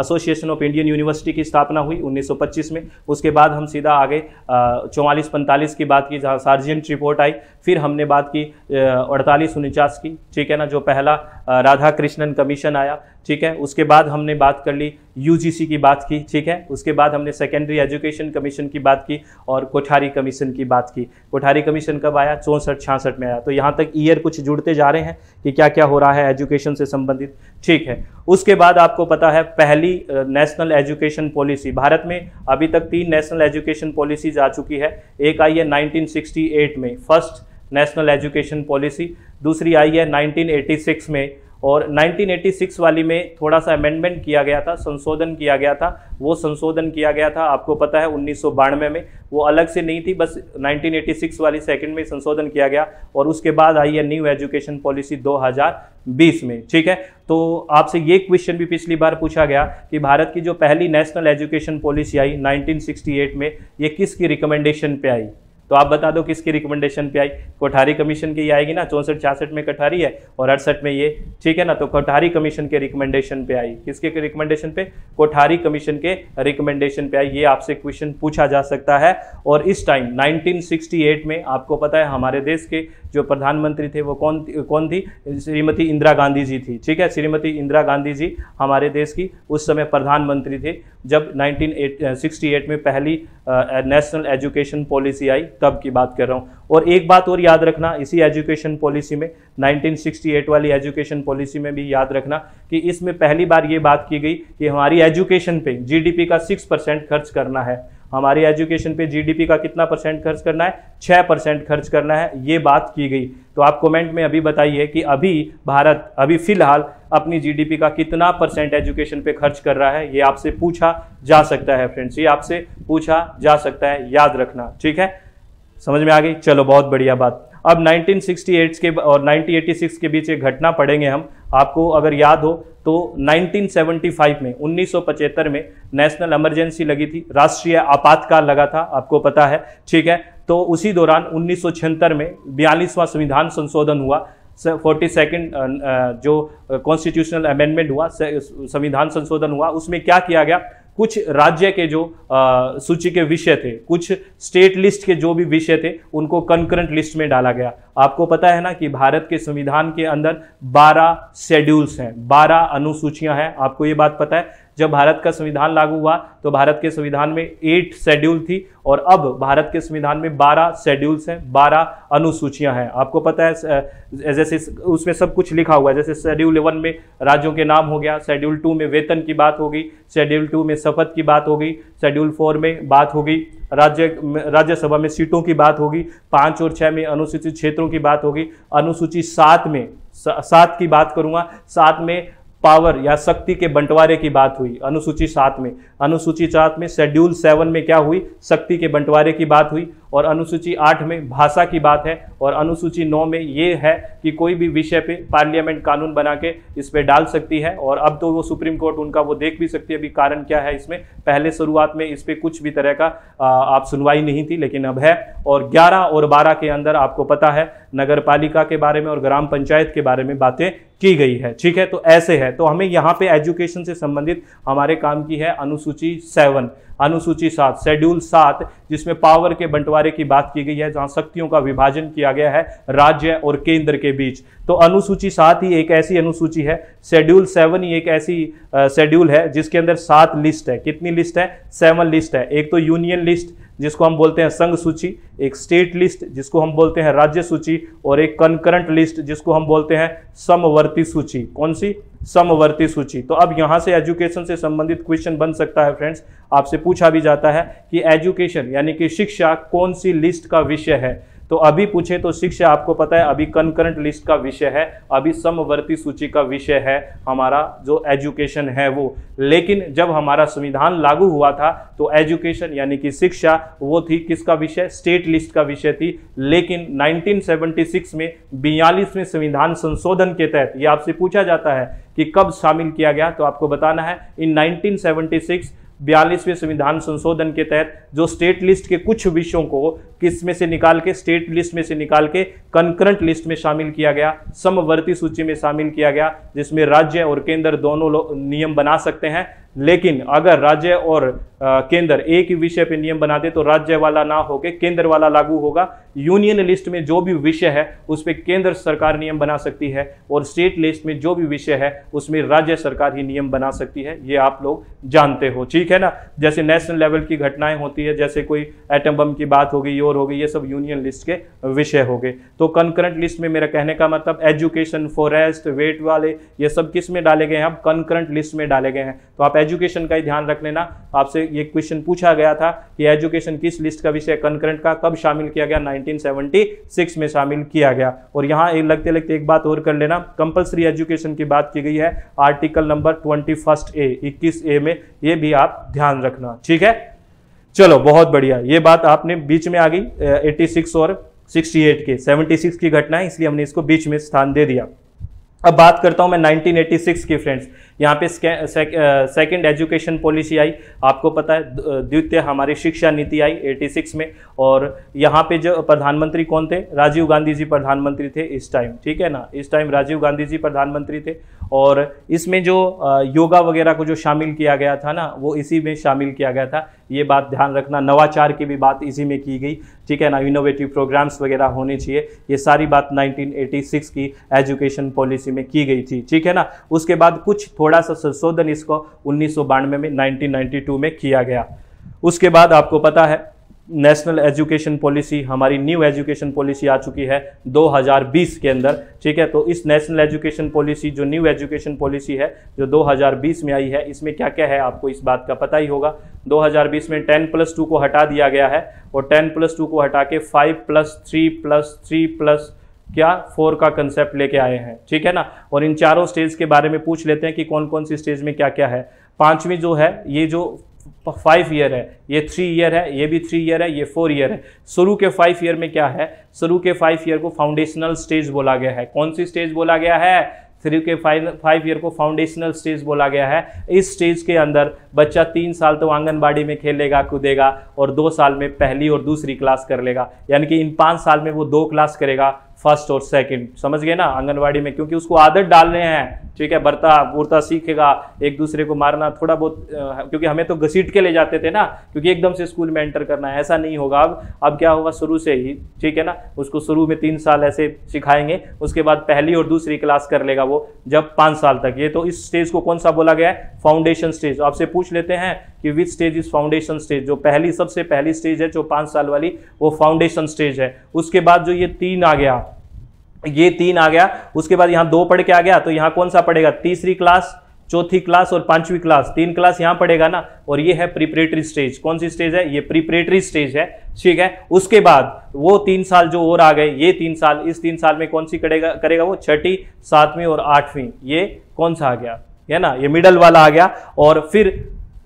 एसोसिएशन ऑफ़ इंडियन यूनिवर्सिटी की स्थापना हुई 1925 में। उसके बाद हम सीधा आगे चौवालीस पैंतालीस की बात की, जहाँ सार्जेंट रिपोर्ट आई। फिर हमने बात की अड़तालीस, उनचास की, ठीक है ना, जो पहला राधा कृष्णन कमीशन आया। ठीक है? उसके बाद हमने बात कर ली यूजीसी की बात की, ठीक है? उसके बाद हमने सेकेंडरी एजुकेशन कमीशन की बात की और कोठारी कमीशन की बात की। कोठारी कमीशन कब आया? चौंसठ, छियासठ में आया। तो यहाँ तक ईयर कुछ जुड़ते जा रहे हैं कि क्या क्या हो रहा है एजुकेशन से संबंधित। ठीक है? उसके बाद आपको पता है पहली नेशनल एजुकेशन पॉलिसी भारत में अभी तक तीन नेशनल एजुकेशन पॉलिसीज़ आ चुकी है। एक आई है 1968 में फ़र्स्ट नेशनल एजुकेशन पॉलिसी दूसरी आई है 1986 में। और 1986 वाली में थोड़ा सा अमेंडमेंट किया गया था, संशोधन किया गया था। वो संशोधन किया गया था, आपको पता है, उन्नीस सौ बानवे में। वो अलग से नहीं थी, बस 1986 वाली सेकंड में संशोधन किया गया और उसके बाद आई है न्यू एजुकेशन पॉलिसी 2020 में, ठीक है? तो आपसे ये क्वेश्चन भी पिछली बार पूछा गया कि भारत की जो पहली नेशनल एजुकेशन पॉलिसी आई 1968 में, ये किसकी रिकमेंडेशन पे आई? तो आप बता दो किसकी रिकमेंडेशन पे आई। कोठारी कमीशन की आएगी ना, चौंसठ, छियासठ में कठारी है और अड़सठ में ये, ठीक है ना? तो कोठारी कमीशन के रिकमेंडेशन पे आई। किसके रिकमेंडेशन पे? कोठारी कमीशन के रिकमेंडेशन पे आई। ये आपसे क्वेश्चन पूछा जा सकता है और इस टाइम 1968 में आपको पता है हमारे देश के जो प्रधानमंत्री थे वो कौन कौन थी? श्रीमती इंदिरा गांधी जी थी, ठीक है? श्रीमती इंदिरा गांधी जी हमारे देश की उस समय प्रधानमंत्री थे जब 1968 में पहली नेशनल एजुकेशन पॉलिसी आई। तब की बात कर रहा हूँ। और एक बात और याद रखना, इसी एजुकेशन पॉलिसी में 1968 वाली एजुकेशन पॉलिसी में भी याद रखना कि इसमें पहली बार ये बात की गई कि हमारी एजुकेशन पे जीडीपी का सिक्स परसेंट खर्च करना है। हमारी एजुकेशन पे जीडीपी का कितना परसेंट खर्च करना है? छः परसेंट खर्च करना है। ये बात की गई। तो आप कमेंट में अभी बताइए कि अभी भारत, अभी फ़िलहाल अपनी जीडीपी का कितना परसेंट एजुकेशन पे खर्च कर रहा है, ये आपसे पूछा जा सकता है फ्रेंड्स ये आपसे पूछा जा सकता है। याद रखना, ठीक है? समझ में आ गई? चलो, बहुत बढ़िया बात। अब 1968 के और 1986 के बीच एक घटना पढ़ेंगे हम। आपको अगर याद हो तो 1975 में 1975 में नेशनल इमरजेंसी लगी थी। राष्ट्रीय आपातकाल लगा था, आपको पता है। ठीक है? तो उसी दौरान उन्नीस सौ छिहत्तर में बयालीसवां संविधान संशोधन हुआ। फोर्टी सेकेंड जो कॉन्स्टिट्यूशनल अमेंडमेंट हुआ संविधान संशोधन हुआ। उसमें क्या किया गया? कुछ राज्य के जो सूची के विषय थे, कुछ स्टेट लिस्ट के जो भी विषय थे, उनको कंकरेंट लिस्ट में डाला गया। आपको पता है ना कि भारत के संविधान के अंदर 12 शेड्यूल्स हैं 12 अनुसूचियाँ हैं। आपको ये बात पता है जब भारत का संविधान लागू हुआ तो भारत के संविधान में एट शेड्यूल थी और अब भारत के संविधान में बारह शेड्यूल्स हैं, बारह अनुसूचियाँ हैं। आपको पता है जैसे उसमें सब कुछ लिखा हुआ है। जैसे शेड्यूल वन में राज्यों के नाम हो गया शेड्यूल टू में वेतन की बात होगी शेड्यूल टू में शपथ की बात होगी शेड्यूल फोर में बात होगी राज्य राज्यसभा में सीटों की बात होगी पाँच और छः में अनुसूचित क्षेत्रों की बात होगी अनुसूची सात में सात की बात करूँगा, सात में पावर या शक्ति के बंटवारे की बात हुई। अनुसूची सात में। अनुसूची सात में शेड्यूल सेवन में क्या हुई? शक्ति के बंटवारे की बात हुई और अनुसूची आठ में भाषा की बात है और अनुसूची नौ में ये है कि कोई भी विषय पे पार्लियामेंट कानून बना के इस पर डाल सकती है और अब तो वो सुप्रीम कोर्ट उनका वो देख भी सकती है अभी कारण क्या है इसमें। पहले शुरुआत में इस पर कुछ भी तरह का आप सुनवाई नहीं थी लेकिन अब है और ग्यारह और बारह के अंदर आपको पता है नगर पालिका के बारे में और ग्राम पंचायत के बारे में बातें की गई है। ठीक है तो ऐसे है। तो हमें यहाँ पे एजुकेशन से संबंधित हमारे काम की है अनुसूची सेवन, अनुसूची सात, शेड्यूल सात, जिसमें पावर के बंटवारे की बात की गई है, जहाँ शक्तियों का विभाजन किया गया है राज्य और केंद्र के बीच। तो अनुसूची सात ही एक ऐसी अनुसूची है, शेड्यूल सेवन ही एक ऐसी शेड्यूल है, जिसके अंदर सात लिस्ट है। कितनी लिस्ट है? सेवन लिस्ट है। एक तो यूनियन लिस्ट जिसको हम बोलते हैं संघ सूची, एक स्टेट लिस्ट जिसको हम बोलते हैं राज्य सूची, और एक कंकरंट लिस्ट जिसको हम बोलते हैं समवर्ती सूची। कौन सी? समवर्ती सूची। तो अब यहाँ से एजुकेशन से संबंधित क्वेश्चन बन सकता है फ्रेंड्स आपसे पूछा भी जाता है कि एजुकेशन यानी कि शिक्षा, कौन सी लिस्ट का विषय है? तो अभी पूछे तो शिक्षा आपको पता है, अभी कंकरेंट लिस्ट का विषय है, अभी समवर्ती सूची का विषय है, हमारा जो एजुकेशन है वो। लेकिन जब हमारा संविधान लागू हुआ था तो एजुकेशन यानी कि शिक्षा, वो थी किसका विषय? स्टेट लिस्ट का विषय थी। लेकिन 1976 में, बयालीसवें संविधान संशोधन के तहत, ये आपसे पूछा जाता है कि कब शामिल किया गया तो आपको बताना है, इन 1976 बयालीसवें संविधान संशोधन के तहत जो स्टेट लिस्ट के कुछ विषयों को किसमें से निकाल के, स्टेट लिस्ट में से निकाल के कंकरंट लिस्ट में शामिल किया गया, समवर्ती सूची में शामिल किया गया, जिसमें राज्य और केंद्र दोनों नियम बना सकते हैं। लेकिन अगर राज्य और केंद्र, एक ही विषय पे नियम बना दे तो राज्य वाला ना होके केंद्र वाला लागू होगा। यूनियन लिस्ट में जो भी विषय है, उस पर केंद्र सरकार नियम बना सकती है और स्टेट लिस्ट में जो भी विषय है, उसमें राज्य सरकार ही नियम बना सकती है। ये आप लोग जानते हो। ठीक है ना? जैसे नेशनल लेवल की घटनाएँ होती है, जैसे कोई एटम बम की बात हो गई और हो गई, ये सब यूनियन लिस्ट के विषय हो गए। तो कंकरंट लिस्ट में मेरा कहने का मतलब एजुकेशन फॉरेस्ट वेट वाले, ये सब किसमें डाले गए हैं? अब कंकरंट लिस्ट में डाले गए हैं। तो आप एजुकेशन का ही ध्यान रख लेना। आपसे ये क्वेश्चन पूछा गया था कि एजुकेशन किस लिस्ट का विषय कंकरेंट का, कब शामिल किया गया? 1976 में शामिल किया गया। और यहाँ एक लगते लगते एक बात और कर लेना। कंपलसरी एजुकेशन की बात की गई है। आर्टिकल नंबर ट्वेंटी ए इक्कीस ए में ये भी आप ध्यान रखना। ठीक है? चलो, बहुत बढ़िया। ये बात आपने बीच में आ गई 86 और 68 के। 76 की घटना है, इसलिए हमने इसको बीच में स्थान दे दिया। अब बात करता हूँ मैं 1986 की फ्रेंड्स। यहाँ पे सेकंड एजुकेशन पॉलिसी आई। आपको पता है द्वितीय हमारी शिक्षा नीति आई 86 में। और यहाँ पे जो प्रधानमंत्री कौन थे? राजीव गांधी जी प्रधानमंत्री थे इस टाइम ठीक है ना? इस टाइम राजीव गांधी जी प्रधानमंत्री थे। और इसमें जो योगा वगैरह को जो शामिल किया गया था ना, वो इसी में शामिल किया गया था। ये बात ध्यान रखना, नवाचार की भी बात इसी में की गई। ठीक है ना इनोवेटिव प्रोग्राम्स वगैरह होने चाहिए। ये सारी बात 1986 की एजुकेशन पॉलिसी में की गई थी। ठीक है ना, उसके बाद कुछ थोड़ा सा संशोधन इसको उन्नीस सौ बानवे में 1992 में किया गया। उसके बाद आपको पता है नेशनल एजुकेशन पॉलिसी, हमारी न्यू एजुकेशन पॉलिसी आ चुकी है 2020 के अंदर, ठीक है? तो इस नेशनल एजुकेशन पॉलिसी, जो न्यू एजुकेशन पॉलिसी है, जो 2020 में आई है, इसमें क्या क्या है आपको इस बात का पता ही होगा। 2020 में 10 प्लस टू को हटा दिया गया है और 10 प्लस टू को हटा के 5 plus three plus three plus क्या? फोर का कंसेप्ट लेके आए हैं, ठीक है ना? और इन चारों स्टेज के बारे में पूछ लेते हैं कि कौन कौन सी स्टेज में क्या क्या है। पांचवी जो है, ये जो फाइव ईयर है, ये थ्री ईयर है, ये भी थ्री ईयर है, ये फोर ईयर है। शुरू के फाइव ईयर में क्या है? शुरू के फाइव ईयर को फाउंडेशनल स्टेज बोला गया है। कौन सी स्टेज बोला गया है? थ्री के फाइव फाइव ईयर को फाउंडेशनल स्टेज बोला गया है। इस स्टेज के अंदर बच्चा तीन साल तो आंगनबाड़ी में खेलेगा, कूदेगा और दो साल में पहली और दूसरी क्लास कर लेगा। यानी कि इन पाँच साल में वो दो क्लास करेगा। फ़र्स्ट और सेकंड। समझ गए ना आंगनवाड़ी में? क्योंकि उसको आदत डालने हैं। ठीक है बरता बुरता सीखेगा, एक दूसरे को मारना, थोड़ा बहुत क्योंकि हमें तो घसीट के ले जाते थे ना, क्योंकि एकदम से स्कूल में एंटर करना है, ऐसा नहीं होगा। अब अब क्या होगा शुरू से ही, ठीक है ना? उसको शुरू में तीन साल ऐसे सिखाएँगे, उसके बाद पहली और दूसरी क्लास कर लेगा वो, जब पाँच साल तक। ये तो इस स्टेज को कौन सा बोला गया है? Foundation stage. आपसे पूछ लेते हैं कि which stage is foundation stage जो पहली, सबसे पहली स्टेज है, जो पाँच साल वाली, वो फाउंडेशन स्टेज है। उसके बाद जो ये तीन आ गया, ये तीन आ गया, उसके बाद यहाँ दो पढ़ के आ गया तो यहाँ कौन सा पढ़ेगा? तीसरी क्लास चौथी क्लास और पांचवी क्लास तीन क्लास यहाँ पढ़ेगा ना, और ये है प्रिपरेटरी स्टेज कौन सी स्टेज है? ये प्रिपरेटरी स्टेज है, ठीक है? उसके बाद वो तीन साल जो और आ गए, ये तीन साल, इस तीन साल में कौन सी करेगा करेगा वो? छठी, सातवीं और आठवीं। ये कौन सा आ गया? है ना? ये मिडल वाला आ गया, और फिर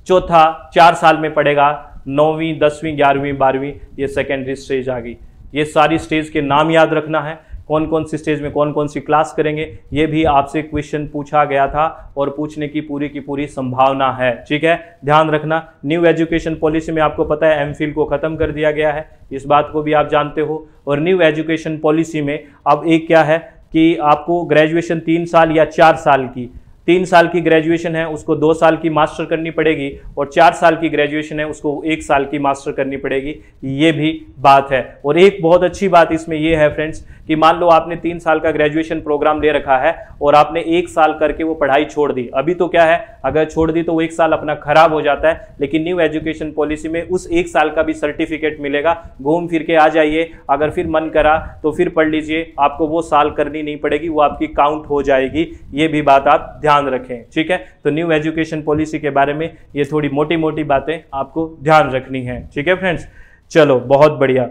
चौथा चार साल में पढ़ेगा नौवीं, दसवीं, ग्यारहवीं, बारहवीं, ये सेकेंडरी स्टेज आ गई। ये सारी स्टेज के नाम याद रखना है कौन कौन सी स्टेज में कौन कौन सी क्लास करेंगे, ये भी आपसे क्वेश्चन पूछा गया था और पूछने की पूरी की पूरी संभावना है। ठीक है? ध्यान रखना न्यू एजुकेशन पॉलिसी में आपको पता है एम को खत्म कर दिया गया है। इस बात को भी आप जानते हो। और न्यू एजुकेशन पॉलिसी में अब एक क्या है कि आपको ग्रेजुएशन तीन साल या चार साल की तीन साल की ग्रेजुएशन है, उसको दो साल की मास्टर करनी पड़ेगी और चार साल की ग्रेजुएशन है, उसको एक साल की मास्टर करनी पड़ेगी। ये भी बात है। और एक बहुत अच्छी बात इसमें ये है फ्रेंड्स कि मान लो आपने तीन साल का ग्रेजुएशन प्रोग्राम ले रखा है और आपने एक साल करके वो पढ़ाई छोड़ दी। अभी तो क्या है, अगर छोड़ दी तो वो एक साल अपना खराब हो जाता है, लेकिन न्यू एजुकेशन पॉलिसी में उस एक साल का भी सर्टिफिकेट मिलेगा। घूम फिर के आ जाइए। अगर फिर मन करा तो फिर पढ़ लीजिए। आपको वो साल करनी नहीं पड़ेगी, वो आपकी काउंट हो जाएगी। ये भी बात आप ध्यान रखें, ठीक है? तो न्यू एजुकेशन पॉलिसी के बारे में ये थोड़ी मोटी मोटी बातें आपको ध्यान रखनी है, ठीक है फ्रेंड्स चलो, बहुत बढ़िया।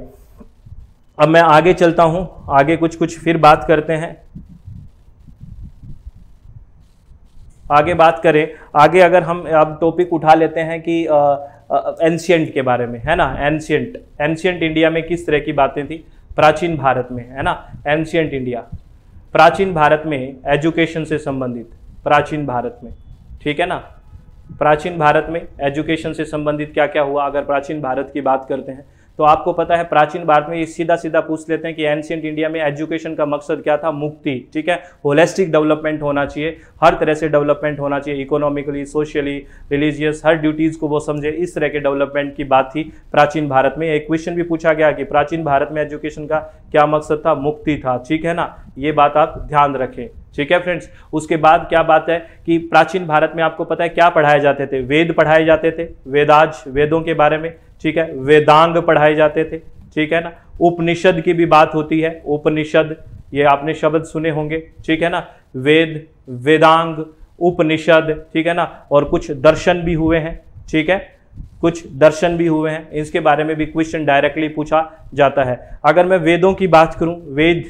अब मैं आगे चलता हूँ, आगे कुछ कुछ फिर बात करते हैं। आगे बात करें, आगे अगर हम अब टॉपिक उठा लेते हैं कि एंशियंट के बारे में, है ना? एंशियंट एंशियंट इंडिया में किस तरह की बातें थी? प्राचीन भारत में, है ना? एंशियंट इंडिया प्राचीन भारत में एजुकेशन से संबंधित। प्राचीन भारत में। ठीक है ना? प्राचीन भारत में एजुकेशन से संबंधित क्या क्या हुआ? अगर प्राचीन भारत की बात करते हैं तो आपको पता है प्राचीन भारत में ये सीधा सीधा पूछ लेते हैं कि एंशियंट इंडिया में एजुकेशन का मकसद क्या था? मुक्ति, ठीक है? होलिस्टिक डेवलपमेंट होना चाहिए। हर तरह से डेवलपमेंट होना चाहिए इकोनॉमिकली सोशली रिलीजियस हर ड्यूटीज़ को वो समझे। इस तरह के डेवलपमेंट की बात थी प्राचीन भारत में। एक क्वेश्चन भी पूछा गया कि प्राचीन भारत में एजुकेशन का क्या मकसद था? मुक्ति था, ठीक है ना? ये बात आप ध्यान रखें, ठीक है फ्रेंड्स उसके बाद क्या बात है कि प्राचीन भारत में आपको पता है क्या पढ़ाए जाते थे? वेद पढ़ाए जाते थे? वेदाज, वेदों के बारे में। ठीक है? वेदांग पढ़ाए जाते थे, ठीक है ना? उपनिषद की भी बात होती है, उपनिषद, ये आपने शब्द सुने होंगे, ठीक है ना? वेद, वेदांग, उपनिषद, ठीक है ना? और कुछ दर्शन भी हुए हैं, ठीक है? कुछ दर्शन भी हुए हैं, इसके बारे में भी क्वेश्चन डायरेक्टली पूछा जाता है। अगर मैं वेदों की बात करूँ, वेद,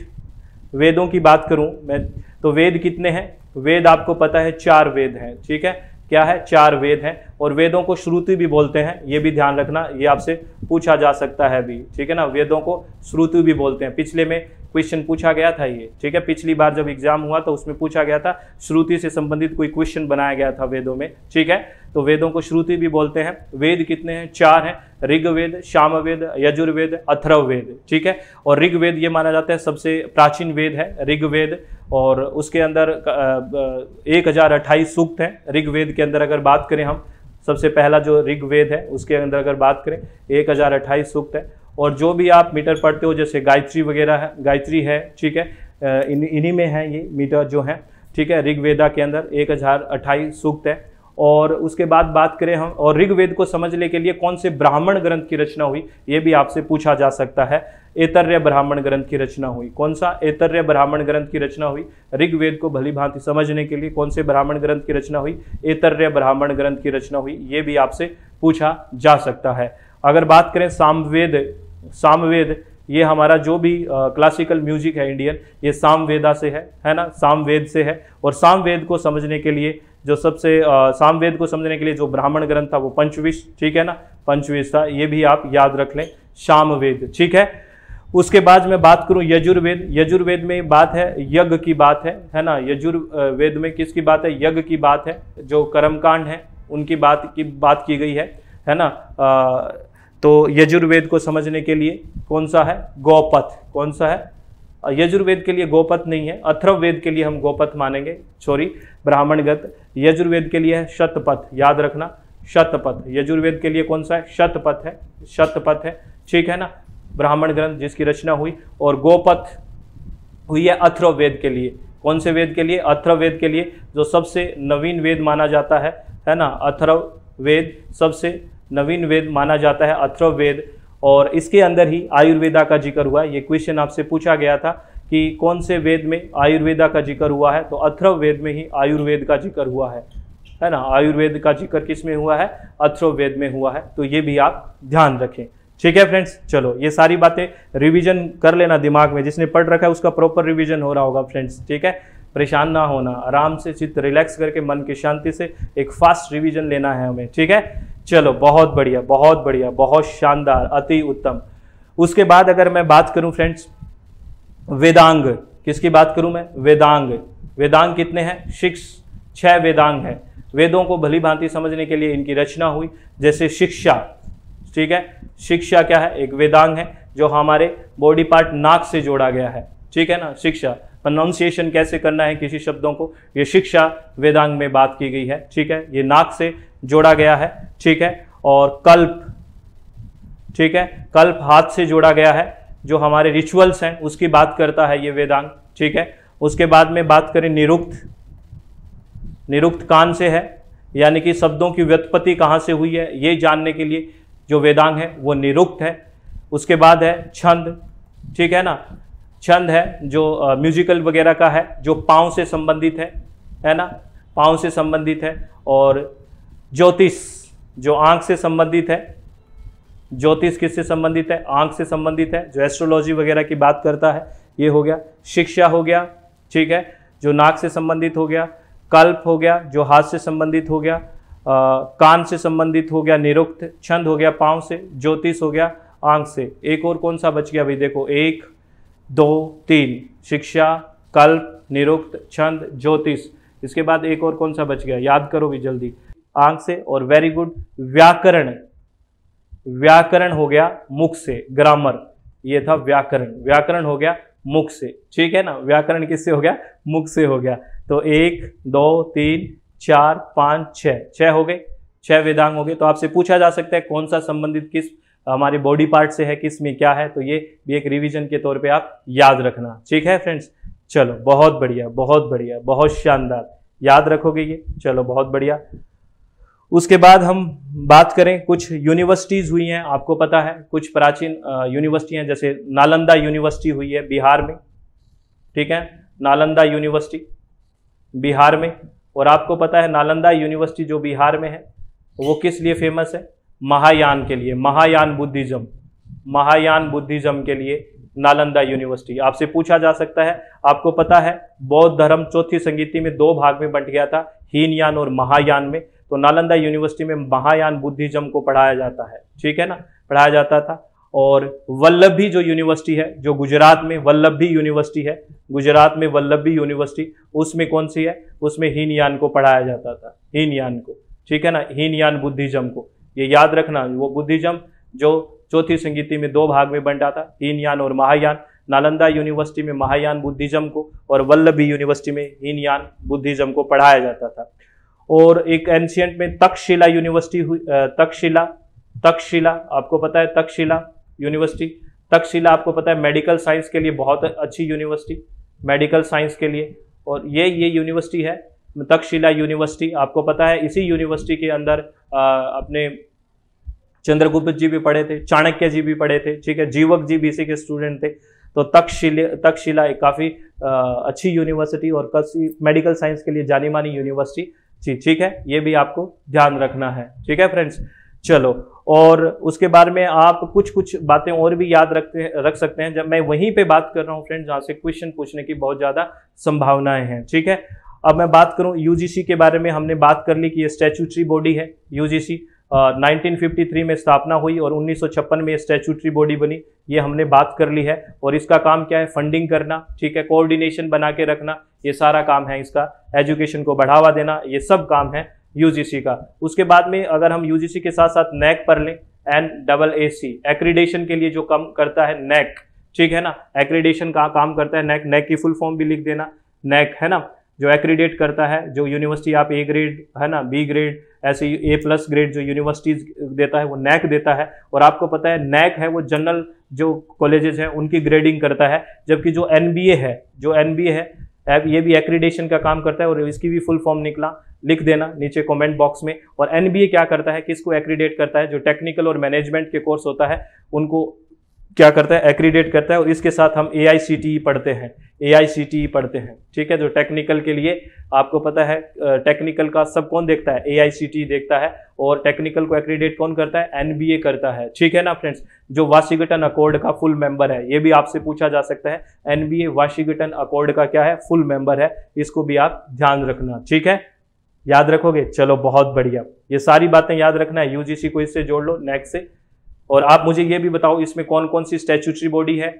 वेदों की बात करूँ मैं तो वेद कितने हैं? वेद आपको पता है, चार वेद हैं, ठीक है? क्या है? चार वेद हैं। और वेदों को श्रुति भी बोलते हैं, ये भी ध्यान रखना, ये आपसे पूछा जा सकता है भी, ठीक है ना? वेदों को श्रुति भी बोलते हैं। पिछले में क्वेश्चन पूछा गया था ये, ठीक है? पिछली बार जब एग्ज़ाम हुआ तो उसमें पूछा गया था, श्रुति से संबंधित कोई क्वेश्चन बनाया गया था वेदों में, ठीक है? तो वेदों को श्रुति भी बोलते हैं। वेद कितने हैं? चार हैं। ऋग्वेद, शामवेद, यजुर्वेद, अथर्ववेद, ठीक है? और ऋग्वेद ये माना जाता है सबसे प्राचीन वेद है, ऋग्वेद, और उसके अंदर एक हज़ार अट्ठाईस सूक्त हैं। ऋग्वेद के अंदर अगर बात करें हम सबसे पहला जो ऋग्वेद है, उसके अंदर अगर बात करें, एक हज़ार अट्ठाईस सूक्त है। और जो भी आप मीटर पढ़ते हो, जैसे गायत्री वगैरह है, गायत्री है, ठीक है इन्हीं में है ये मीटर जो है, ठीक है, ऋग्वेदा के अंदर एक हज़ार अट्ठाईस सूक्त है। और उसके बाद बात करें हम, और ऋग्वेद को समझने के लिए कौन से ब्राह्मण ग्रंथ की रचना हुई, ये भी आपसे पूछा जा सकता है। एतर्य ब्राह्मण ग्रंथ की रचना हुई। कौन सा एतर्य ब्राह्मण ग्रंथ की रचना हुई? ऋग्वेद को भली भांति समझने के लिए कौन से ब्राह्मण ग्रंथ की रचना हुई? एतर्य ब्राह्मण ग्रंथ की रचना हुई, ये भी आपसे पूछा जा सकता है। अगर बात करें सामवेद सामवेद, ये हमारा जो भी क्लासिकल म्यूज़िक है इंडियन ये सामवेदा से है है ना? सामवेद से है। और सामवेद को समझने के लिए जो सबसे सामवेद को समझने के लिए जो ब्राह्मण ग्रंथ था वो पंचविश ठीक है ना? पंचविश था ये भी आप याद रख लें। शामवेद ठीक है? उसके बाद मैं बात करूँ यजुर्वेद। यजुर्वेद में बात है यज्ञ की बात है है ना? यजुर्वेद में किसकी बात है? यज्ञ की बात है जो कर्मकांड है उनकी बात की बात की गई है है ना? आ, तो यजुर्वेद को समझने के लिए कौन सा है? गौपथ। कौन सा है? यजुर्वेद के लिए गोपथ नहीं है अथर्ववेद के लिए हम गोपथ मानेंगे छोरी ब्राह्मणगत यजुर्वेद के लिए है, शतपथ, याद रखना। शतपथ, यजुर्वेद के लिए कौन सा है? शतपथ है। शतपथ है। ठीक है ना? ब्राह्मण ग्रंथ जिसकी रचना हुई और गोपथ हुई है अथर्ववेद के लिए। कौन से वेद के लिए? अथर्ववेद के लिए, जो सबसे नवीन वेद माना जाता है है ना? अथर्ववेद सबसे नवीन वेद माना जाता है, अथर्ववेद। और इसके अंदर ही आयुर्वेदा का ज़िक्र हुआ ये क्वेश्चन आपसे पूछा गया था कि कौन से वेद में आयुर्वेदा का ज़िक्र हुआ है? तो अथर्व वेद में ही आयुर्वेद का ज़िक्र हुआ है। है ना? आयुर्वेद का ज़िक्र किसमें हुआ है? अथर्व वेद में हुआ है। तो ये भी आप ध्यान रखें। ठीक है फ्रेंड्स? चलो, ये सारी बातें रिवीजन कर लेना दिमाग में। जिसने पढ़ रखा है उसका प्रॉपर रिवीजन हो रहा होगा फ्रेंड्स। ठीक है? परेशान ना होना। आराम से चित्त रिलैक्स करके मन की शांति से एक फास्ट रिवीजन लेना है हमें। ठीक है? चलो, बहुत बढ़िया बहुत बढ़िया, बहुत शानदार, अति उत्तम। उसके बाद अगर मैं बात करूँ फ्रेंड्स वेदांग। किसकी बात करूँ मैं? वेदांग। वेदांग कितने हैं? शिक्ष छह वेदांग हैं। वेदों को भली भांति समझने के लिए इनकी रचना हुई, जैसे शिक्षा। ठीक है? शिक्षा क्या है? एक वेदांग है, जो हमारे बॉडी पार्ट नाक से जोड़ा गया है। ठीक है ना? शिक्षा। प्रोनाउंसिएशन कैसे करना है किसी शब्दों को? ये शिक्षा वेदांग में बात की गई है। ठीक है? ये नाक से जोड़ा गया है। ठीक है? और कल्प। ठीक है? कल्प हाथ से जोड़ा गया है। जो हमारे रिचुअल्स हैं, उसकी बात करता है ये वेदांग ठीक है? उसके बाद में बात करें निरुक्त। निरुक्त कान से है, यानी कि शब्दों की व्युत्पत्ति कहाँ से हुई है, ये जानने के लिए जो वेदांग है, वो निरुक्त है। उसके बाद है छंद, ठीक है ना? छंद है जो म्यूजिकल वगैरह का है, जो पाँव से संबंधित है है ना? पाँव से संबंधित है और ज्योतिष, जो आँख से संबंधित है ज्योतिष किससे संबंधित है? आँख से संबंधित है। जो एस्ट्रोलॉजी वगैरह की बात करता है ये हो गया। शिक्षा हो गया ठीक है? जो नाक से संबंधित हो गया कल्प हो गया जो हाथ से संबंधित हो गया आ, कान से संबंधित हो गया निरुक्त छंद हो गया पाँव से ज्योतिष हो गया आँख से। एक और कौन सा बच गया भाई देखो एक दो तीन। शिक्षा कल्प निरुक्त छंद ज्योतिष। इसके बाद एक और कौन सा बच गया? याद करो भी जल्दी। आँख से और वेरी गुड व्याकरण। व्याकरण हो गया मुख से, ग्रामर। ये था व्याकरण। व्याकरण हो गया मुख से। ठीक है ना? व्याकरण किससे हो गया? मुख से हो गया। तो एक, दो, तीन, चार, पाँच छः हो गए। छः वेदांग हो गए। तो आपसे पूछा जा सकता है कौन सा संबंधित किस, हमारे बॉडी पार्ट से है, किसमें क्या है? तो ये भी एक रिवीजन के तौर पे आप याद रखना। ठीक है फ्रेंड्स चलो, बहुत बढ़िया बहुत बढ़िया, बहुत शानदार। याद रखोगे ये? चलो, बहुत बढ़िया। उसके बाद हम बात करें, कुछ यूनिवर्सिटीज़ हुई हैं, आपको पता है, कुछ प्राचीन यूनिवर्सिटियाँ जैसे नालंदा यूनिवर्सिटी हुई है बिहार में, ठीक है? नालंदा यूनिवर्सिटी बिहार में, और आपको पता है नालंदा यूनिवर्सिटी जो बिहार में है, वो किस लिए फ़ेमस है? महायान के लिए, महायान बुद्धिज्म महायान बुद्धिज्म के लिए नालंदा यूनिवर्सिटी आपसे पूछा जा सकता है, आपको पता है, बौद्ध धर्म चौथी संगीति में दो भाग में बंट गया था हीनयान और महायान में। तो नालंदा यूनिवर्सिटी में महायान बुद्धिज्म को पढ़ाया जाता है। ठीक है ना? पढ़ाया जाता था। और वल्लभी जो यूनिवर्सिटी है, जो गुजरात में वल्लभी यूनिवर्सिटी है, गुजरात में वल्लभी यूनिवर्सिटी, उसमें कौन सी है? उसमें हीनयान को पढ़ाया जाता था। हीनयान को। ठीक है ना? हीनयान बुद्धिज्म को। ये याद रखना, वो बुद्धिज्म जो चौथी संगीति में दो भाग में बंटा था हीनयान और महायान। नालंदा यूनिवर्सिटी में महायान बुद्धिज्म को और वल्लभी यूनिवर्सिटी में हीनयान बुद्धिज्म को पढ़ाया जाता था। और एक एंशियंट में तक्षशिला यूनिवर्सिटी हुई तक्षशिला तक्षशिला आपको पता है तक्षशिला यूनिवर्सिटी तक्षशिला आपको पता है मेडिकल साइंस के लिए बहुत अच्छी यूनिवर्सिटी मेडिकल साइंस के लिए। और ये ये यूनिवर्सिटी है तक्षशिला यूनिवर्सिटी आपको पता है इसी यूनिवर्सिटी के अंदर आ, अपने चंद्रगुप्त जी भी पढ़े थे चाणक्य जी भी पढ़े थे ठीक है जीवक जी भी इसी के स्टूडेंट थे। तो तक्षशिला तक्षशिला एक काफ़ी अच्छी यूनिवर्सिटी और मेडिकल साइंस के लिए जानी मानी यूनिवर्सिटी जी, ठीक है? ये भी आपको ध्यान रखना है। ठीक है फ्रेंड्स? चलो, और उसके बारे में आप कुछ कुछ बातें और भी याद रखते रख सकते हैं। जब मैं वहीं पे बात कर रहा हूँ फ्रेंड्स, जहाँ से क्वेश्चन पूछने की बहुत ज़्यादा संभावनाएँ हैं, ठीक है? अब मैं बात करूँ यूजीसी के बारे में। हमने बात कर ली कि ये स्टैचूटरी बॉडी है यूजीसी 1953 में स्थापना हुई और 1956 में स्टैचूटरी बॉडी बनी। ये हमने बात कर ली है और इसका काम क्या है? फंडिंग करना, ठीक है? कोऑर्डिनेशन बना के रखना, ये सारा काम है इसका। एजुकेशन को बढ़ावा देना, ये सब काम है यूजीसी का। उसके बाद में अगर हम यूजीसी के साथ साथ नैक पर लें N double A C accreditation के लिए जो काम करता है नैक ठीक है ना? एक्रीडेशन का काम करता है? नैक नैक की फुल फॉर्म भी लिख देना। नैक है ना? जो एक्रीडेट करता है, जो यूनिवर्सिटी आप ए ग्रेड है ना बी ग्रेड ऐसे ए प्लस ग्रेड जो यूनिवर्सिटीज देता है, वो नैक देता है। और आपको पता है नैक है वो जनरल जो कॉलेजेस हैं, उनकी ग्रेडिंग करता है। जबकि जो एनबीए है, जो एन है ये भी एक्रीडेशन का काम करता है और इसकी भी फुल फॉर्म निकला, लिख देना नीचे कमेंट बॉक्स में। और एनबीए क्या करता है, किसको एक्रीडेट करता है, जो टेक्निकल और मैनेजमेंट के कोर्स होता है, उनको क्या करता है? एक्रीडेट करता है और इसके साथ हम ए e पढ़ते हैं। ए e पढ़ते हैं, ठीक है? जो टेक्निकल के लिए आपको पता है टेक्निकल का सब कौन देखता है? ए e देखता है और टेक्निकल को एक्रीडेट कौन करता है? एनबीए करता है, ठीक है ना फ्रेंड्स जो वाशिंगटन अकॉर्ड का फुल मेंबर है, ये भी आपसे पूछा जा सकता है। एन वाशिंगटन अकॉर्ड का क्या है? फुल मेंबर है, इसको भी आप ध्यान रखना, ठीक है? याद रखोगे? चलो, बहुत बढ़िया। ये सारी बातें याद रखना है। यूजीसी को इससे जोड़ लो नेक्स्ट से और आप मुझे ये भी बताओ, इसमें कौन कौन सी स्टैचूटरी बॉडी है?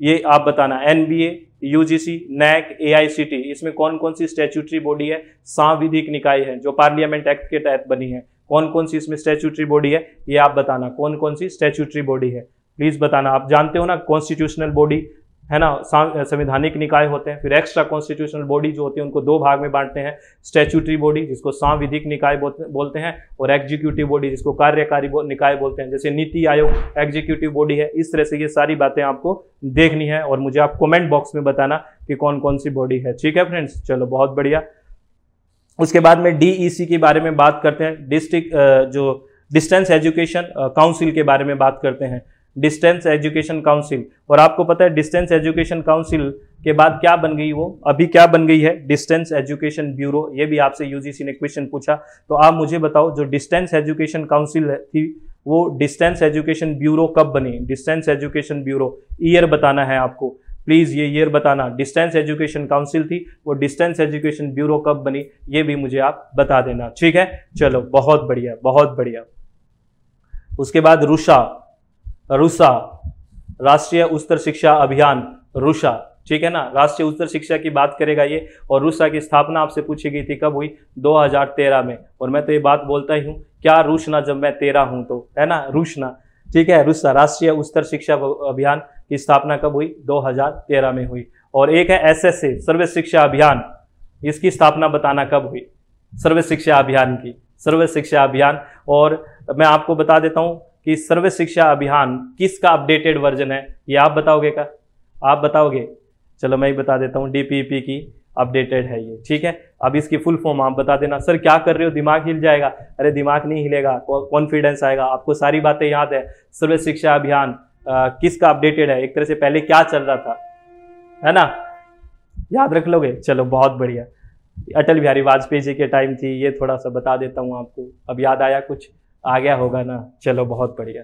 ये आप बताना। N B A U G C NAAC A I C T इसमें कौन कौन सी स्टैचूटरी बॉडी है? सांविधिक निकाय है, जो पार्लियामेंट एक्ट के तहत बनी है। कौन कौन सी इसमें स्टैचूटरी बॉडी है? ये आप बताना कौन कौन सी स्टैचूटरी बॉडी है? प्लीज़ बताना। आप जानते हो ना कॉन्स्टिट्यूशनल बॉडी है ना संवैधानिक निकाय होते हैं, फिर एक्स्ट्रा कॉन्स्टिट्यूशनल बॉडी जो होती है, उनको दो भाग में बांटते हैं स्टैच्यूटरी बॉडी जिसको सांविधिक निकाय बोलते हैं और एग्जीक्यूटिव बॉडी जिसको कार्यकारी निकाय बोलते हैं। जैसे नीति आयोग एग्जीक्यूटिव बॉडी है, इस तरह से ये सारी बातें आपको देखनी है और मुझे आप कॉमेंट बॉक्स में बताना कि कौन कौन सी बॉडी है। ठीक है फ्रेंड्स चलो, बहुत बढ़िया। उसके बाद में डीईसी के बारे में बात करते हैं। डिस्ट्रिक्ट जो डिस्टेंस एजुकेशन काउंसिल के बारे में बात करते हैं। Distance education council. और आपको पता है डिस्टेंस एजुकेशन काउंसिल के बाद क्या बन गई वो? अभी क्या बन गई है? Distance education bureau. ये भी आपसे यूजीसी ने क्वेश्चन पूछा। तो आप मुझे बताओ, जो डिस्टेंस एजुकेशन काउंसिल थी, वो डिस्टेंस एजुकेशन ब्यूरो कब बनी? Distance education bureau. ईयर बताना है आपको। प्लीज़ ये ईयर बताना। डिस्टेंस एजुकेशन काउंसिल थी, वो डिस्टेंस एजुकेशन ब्यूरो कब बनी? ये भी मुझे आप बता देना। ठीक है? चलो, बहुत बढ़िया बहुत बढ़िया। उसके बाद रुषा। रुसा, राष्ट्रीय उच्चतर शिक्षा अभियान, रुषा, ठीक है ना? राष्ट्रीय उच्चतर शिक्षा की बात करेगा ये, और रूसा की स्थापना आपसे पूछी गई थी कब हुई? 2013 में। और मैं तो ये बात बोलता ही हूँ, क्या रूशना जब मैं तेरा हूँ तो है ना? रूशना ठीक है? रूसा राष्ट्रीय उच्चतर शिक्षा अभियान की स्थापना कब हुई? 2013 में हुई। और एक है एस एस सर्व शिक्षा अभियान, इसकी स्थापना बताना कब हुई? सर्व शिक्षा अभियान की सर्व शिक्षा अभियान। और मैं आपको बता देता हूँ कि सर्व शिक्षा अभियान किसका अपडेटेड वर्जन है, ये आप बताओगे का? आप बताओगे? चलो मैं ही बता देता हूँ डीपीपी की अपडेटेड है ये, ठीक है? अब इसकी फुल फॉर्म आप बता देना। सर क्या कर रहे हो? दिमाग हिल जाएगा। अरे, दिमाग नहीं हिलेगा कॉन्फिडेंस आएगा। आपको सारी बातें याद है। सर्व शिक्षा अभियान किसका अपडेटेड है? एक तरह से पहले क्या चल रहा था? है ना? याद रख लोगे? चलो, बहुत बढ़िया। अटल बिहारी वाजपेयी जी के टाइम थी, ये थोड़ा सा बता देता हूँ आपको। अब याद आया कुछ? आ गया होगा ना? चलो, बहुत बढ़िया।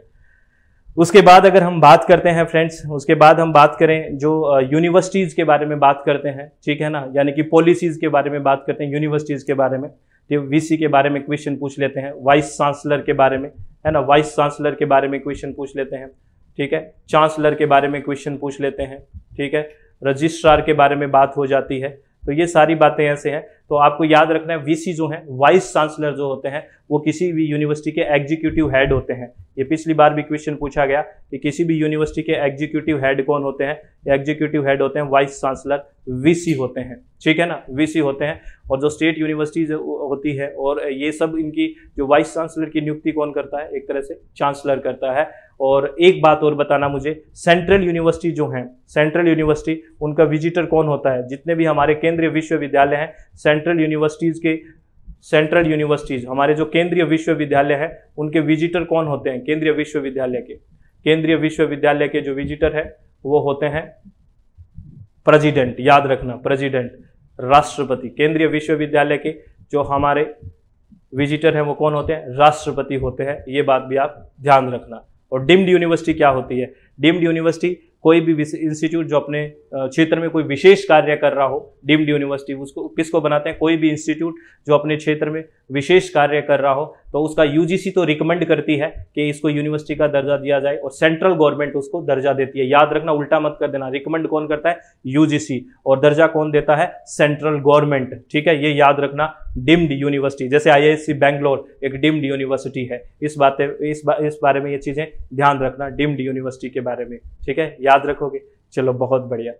उसके बाद अगर हम बात करते हैं फ्रेंड्स उसके बाद हम बात करें जो यूनिवर्सिटीज़ के बारे में बात करते हैं, ठीक है ना? यानी कि पॉलिसीज़ के बारे में बात करते हैं यूनिवर्सिटीज़ के बारे में। तो वीसी के बारे में क्वेश्चन पूछ लेते हैं वाइस चांसलर के बारे में, है ना? वाइस चांसलर के बारे में क्वेश्चन पूछ लेते हैं, ठीक है? चांसलर के बारे में क्वेश्चन पूछ लेते हैं, ठीक है? रजिस्ट्रार के बारे में बात हो जाती है। तो ये सारी बातें ऐसे हैं। तो आपको याद रखना है वीसी जो है वाइस चांसलर जो होते हैं, वो किसी भी यूनिवर्सिटी के एग्जीक्यूटिव हेड होते हैं। ये पिछली बार भी क्वेश्चन पूछा गया कि किसी भी यूनिवर्सिटी के एग्जीक्यूटिव हेड कौन होते हैं? एग्जीक्यूटिव हेड होते हैं वाइस चांसलर वीसी होते हैं। ठीक है ना? वीसी होते हैं। और जो स्टेट यूनिवर्सिटीज होती है, और ये सब इनकी जो वाइस चांसलर की नियुक्ति कौन करता है? एक तरह से चांसलर करता है। और एक बात और बताना मुझे सेंट्रल यूनिवर्सिटी जो हैं सेंट्रल यूनिवर्सिटी उनका विजिटर कौन होता है? जितने भी हमारे केंद्रीय विश्वविद्यालय हैं सेंट्रल यूनिवर्सिटीज़ के, सेंट्रल यूनिवर्सिटीज़, हमारे जो केंद्रीय विश्वविद्यालय हैं, उनके विजिटर कौन होते हैं? केंद्रीय विश्वविद्यालय के। केंद्रीय विश्वविद्यालय के जो विजिटर है, वो होते हैं प्रेसिडेंट, याद रखना, प्रेसिडेंट, राष्ट्रपति। केंद्रीय विश्वविद्यालय के जो हमारे विजिटर हैं, वो कौन होते हैं? राष्ट्रपति होते हैं, ये बात भी आप ध्यान रखना। और डिम्ड यूनिवर्सिटी क्या होती है? डिम्ड यूनिवर्सिटी कोई भी इंस्टीट्यूट जो अपने क्षेत्र में कोई विशेष कार्य कर रहा हो, डीम्ड यूनिवर्सिटी, उसको, किसको बनाते हैं? कोई भी इंस्टीट्यूट जो अपने क्षेत्र में विशेष कार्य कर रहा हो तो उसका यूजीसी तो रिकमेंड करती है कि इसको यूनिवर्सिटी का दर्जा दिया जाए और सेंट्रल गवर्नमेंट उसको दर्जा देती है। याद रखना, उल्टा मत कर देना। रिकमेंड कौन करता है? यूजीसी और दर्जा कौन देता है? सेंट्रल गवर्नमेंट ठीक है? ये याद रखना, डिम्ड यूनिवर्सिटी। जैसे आई बैंगलोर एक डिम्ड यूनिवर्सिटी है। इस बातें, इस इस बारे में ये चीज़ें ध्यान रखना, डिम्ड यूनिवर्सिटी के बारे में। ठीक है? याद रखोगे। चलो बहुत बढ़िया।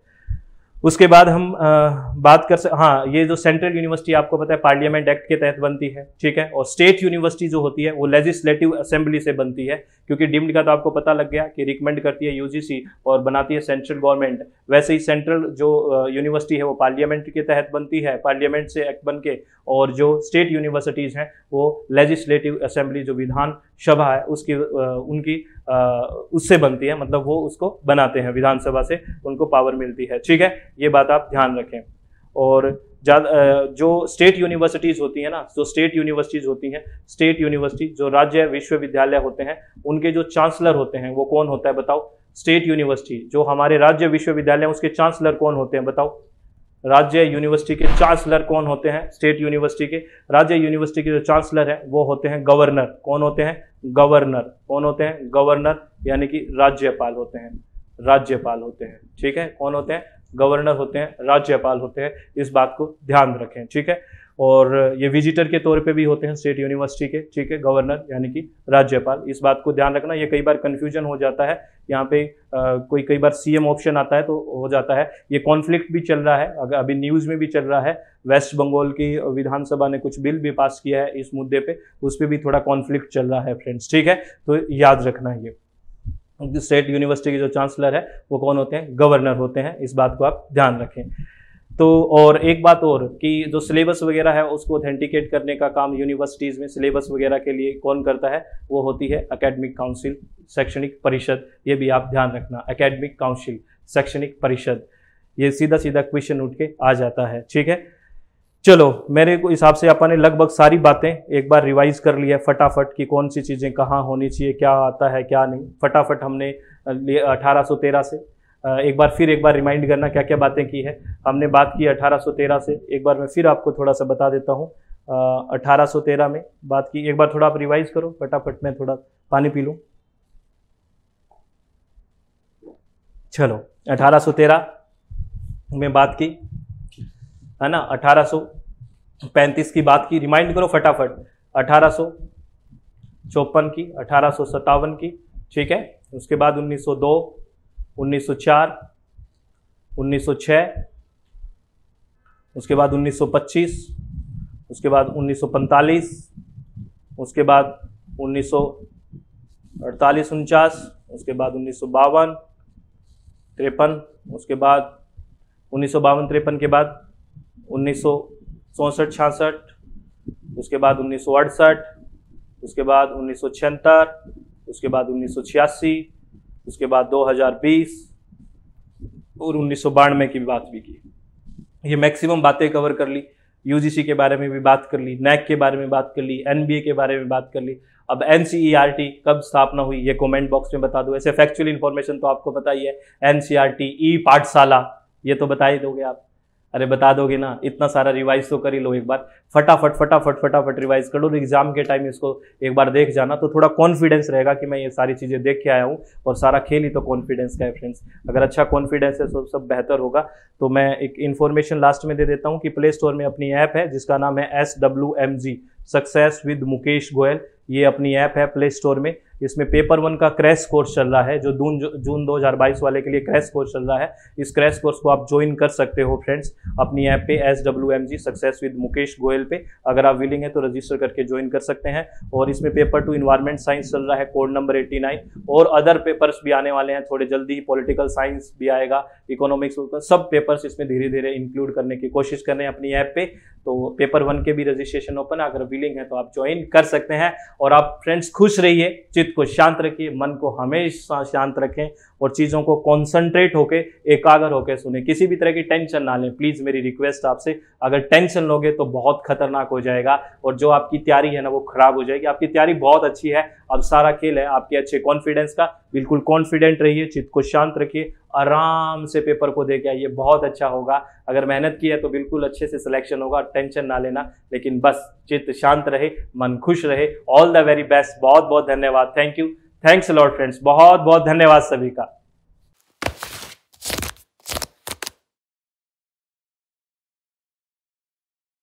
उसके बाद हम आ, बात कर सक हाँ ये जो सेंट्रल यूनिवर्सिटी आपको पता है पार्लियामेंट एक्ट के तहत बनती है ठीक है? और स्टेट यूनिवर्सिटी जो होती है वो लेजिस्लेटिव असेंबली से बनती है क्योंकि डिम्ड का तो आपको पता लग गया कि रिकमेंड करती है यूजीसी और बनाती है सेंट्रल गवर्नमेंट। वैसे ही सेंट्रल जो यूनिवर्सिटी है वो पार्लियामेंट के तहत बनती है पार्लियामेंट से एक्ट बन के और जो स्टेट यूनिवर्सिटीज़ हैं वो लेजिस्लेटिव असेंबली जो विधान सभा है उसकी उनकी उससे बनती है मतलब वो उसको बनाते हैं, विधानसभा से उनको पावर मिलती है। ठीक है? ये बात आप ध्यान रखें। और जो स्टेट यूनिवर्सिटीज़ होती हैं ना, जो स्टेट यूनिवर्सिटीज़ होती हैं स्टेट यूनिवर्सिटी जो राज्य विश्वविद्यालय होते हैं, उनके जो चांसलर होते हैं, वो कौन होता है बताओ? स्टेट यूनिवर्सिटी जो हमारे राज्य विश्वविद्यालय उसके चांसलर कौन होते हैं बताओ? राज्य यूनिवर्सिटी के चांसलर कौन होते हैं? स्टेट यूनिवर्सिटी के। राज्य यूनिवर्सिटी के जो चांसलर हैं, वो होते हैं गवर्नर कौन होते हैं? गवर्नर कौन होते हैं? गवर्नर यानी कि राज्यपाल होते हैं। राज्यपाल होते हैं। ठीक है? कौन होते हैं? गवर्नर होते हैं, राज्यपाल होते हैं। इस बात को ध्यान रखें। ठीक है? और ये विजिटर के तौर पे भी होते हैं स्टेट यूनिवर्सिटी के ठीक है गवर्नर यानी कि राज्यपाल। इस बात को ध्यान रखना ये कई बार कन्फ्यूज़न हो जाता है। यहाँ पे आ, कोई कई बार सीएम ऑप्शन आता है तो हो जाता है। ये कॉन्फ्लिक्ट भी चल रहा है अगर अभी न्यूज़ में भी चल रहा है। वेस्ट बंगाल की विधानसभा ने कुछ बिल भी पास किया है इस मुद्दे पे उस पर भी थोड़ा कॉन्फ्लिक्ट चल रहा है फ्रेंड्स ठीक है? तो याद रखना ये। स्टेट यूनिवर्सिटी के जो चांसलर है वो कौन होते हैं? गवर्नर होते हैं। इस बात को आप ध्यान रखें। तो और एक बात और कि जो सिलेबस वगैरह है, उसको ऑथेंटिकेट करने का काम यूनिवर्सिटीज़ में सिलेबस वगैरह के लिए कौन करता है, वो होती है एकेडमिक काउंसिल शैक्षणिक परिषद, ये भी आप ध्यान रखना एकेडमिक काउंसिल शैक्षणिक परिषद, ये सीधा सीधा क्वेश्चन उठ के आ जाता है, ठीक है? चलो, मेरे को हिसाब से अपन ने लगभग सारी बातें एक बार रिवाइज कर लिया है, फटाफट कि कौन सी चीज़ें कहाँ होनी चाहिए, क्या आता है, क्या नहीं, फटाफट हमने अठारह सौ तेरह से। एक बार फिर एक बार रिमाइंड करना क्या क्या बातें की है। हमने बात की 1813 से एक बार मैं फिर आपको थोड़ा सा बता देता हूँ। 1813 में बात की। एक बार थोड़ा आप रिवाइज करो। फटाफट मैं थोड़ा पानी पी लूँ। चलो 1813 में बात की, है ना? 1835 की बात की। रिमाइंड करो फटाफट। अठारह चौपन की, अठारह की, ठीक है? उसके बाद 1902 1904 1906 उसके बाद 1925 उसके बाद 1945 उसके बाद उन्नीस अड़तालीस उनचास उसके बाद उन्नीस तिरपन उसके बाद उन्नीस सौ बावन तिरपन के बाद उन्नीस सौ चौंसठ छियासठ उसके बाद उन्नीस सौ अड़सठ उसके बाद उन्नीस सौ छिहत्तर उसके बाद उन्नीस सौ छियासी उसके बाद 2020 और उन्नीस सौ बानवे की बात भी की। ये मैक्सिमम बातें कवर कर ली। यूजीसी के बारे में भी बात कर ली नैक के बारे में बात कर ली एनबीए के बारे में बात कर ली। अब एनसीईआरटी कब स्थापना हुई, ये कमेंट बॉक्स में बता दो। ऐसे फैक्चुअल इन्फॉर्मेशन तो आपको पता ही है एन ई पाठशाला ये तो बता ही दोगे आप। अरे बता दोगे ना, इतना सारा रिवाइज तो कर ही लो एक बार। फटाफट फटाफट फटाफट रिवाइज कर लो एग्ज़ाम के टाइम इसको एक बार देख जाना तो थोड़ा कॉन्फिडेंस रहेगा कि मैं ये सारी चीज़ें देख के आया हूँ और सारा खेल ही तो कॉन्फिडेंस का है फ्रेंड्स अगर अच्छा कॉन्फिडेंस है तो सब बेहतर होगा। तो मैं एक इन्फॉर्मेशन लास्ट में दे देता हूँ कि प्ले स्टोर में अपनी ऐप है, जिसका नाम है S W M G success with Mukesh Goyal ये अपनी ऐप है प्ले स्टोर में। इसमें पेपर वन का क्रैश कोर्स चल रहा है, जो जून जून 2022 वाले के लिए क्रैश कोर्स चल रहा है, इस क्रैश कोर्स को आप ज्वाइन कर सकते हो फ्रेंड्स अपनी ऐप पे S W M G success with Mukesh Goyal पे, अगर आप विलिंग है तो रजिस्टर करके ज्वाइन कर सकते हैं, और इसमें पेपर टू इन्वायरमेंट साइंस चल रहा है कोड नंबर 89 और अदर पेपर्स भी आने वाले हैं, थोड़े जल्दी ही पॉलिटिकल साइंस भी आएगा इकोनॉमिक्स सब पेपर्स इसमें धीरे धीरे इंक्लूड करने की कोशिश कर रहे हैं, अपनी ऐप पे तो पेपर वन के भी रजिस्ट्रेशन ओपन अगर विलिंग है तो आप ज्वाइन कर सकते हैं और आप फ्रेंड्स खुश रहिए, चित्त को शांत रखिए, मन को हमेशा शांत रखें। और चीज़ों को कॉन्सेंट्रेट होकर एकाग्र होकर सुने। किसी भी तरह की टेंशन ना लें। प्लीज़ मेरी रिक्वेस्ट आपसे, अगर टेंशन लोगे तो बहुत खतरनाक हो जाएगा और जो आपकी तैयारी है ना, वो खराब हो जाएगी। आपकी तैयारी बहुत अच्छी है अब सारा खेल है, आपके अच्छे कॉन्फिडेंस का, बिल्कुल कॉन्फिडेंट रहिए, चित्त को शांत रखिए, आराम से पेपर को दे के आइए, बहुत अच्छा होगा। अगर मेहनत की है तो बिल्कुल अच्छे से सिलेक्शन होगा टेंशन ना लेना, लेकिन बस चित्त शांत रहे, मन खुश रहे। ऑल द वेरी बेस्ट बहुत बहुत धन्यवाद। Thank you thanks lord friends बहुत बहुत धन्यवाद सभी का।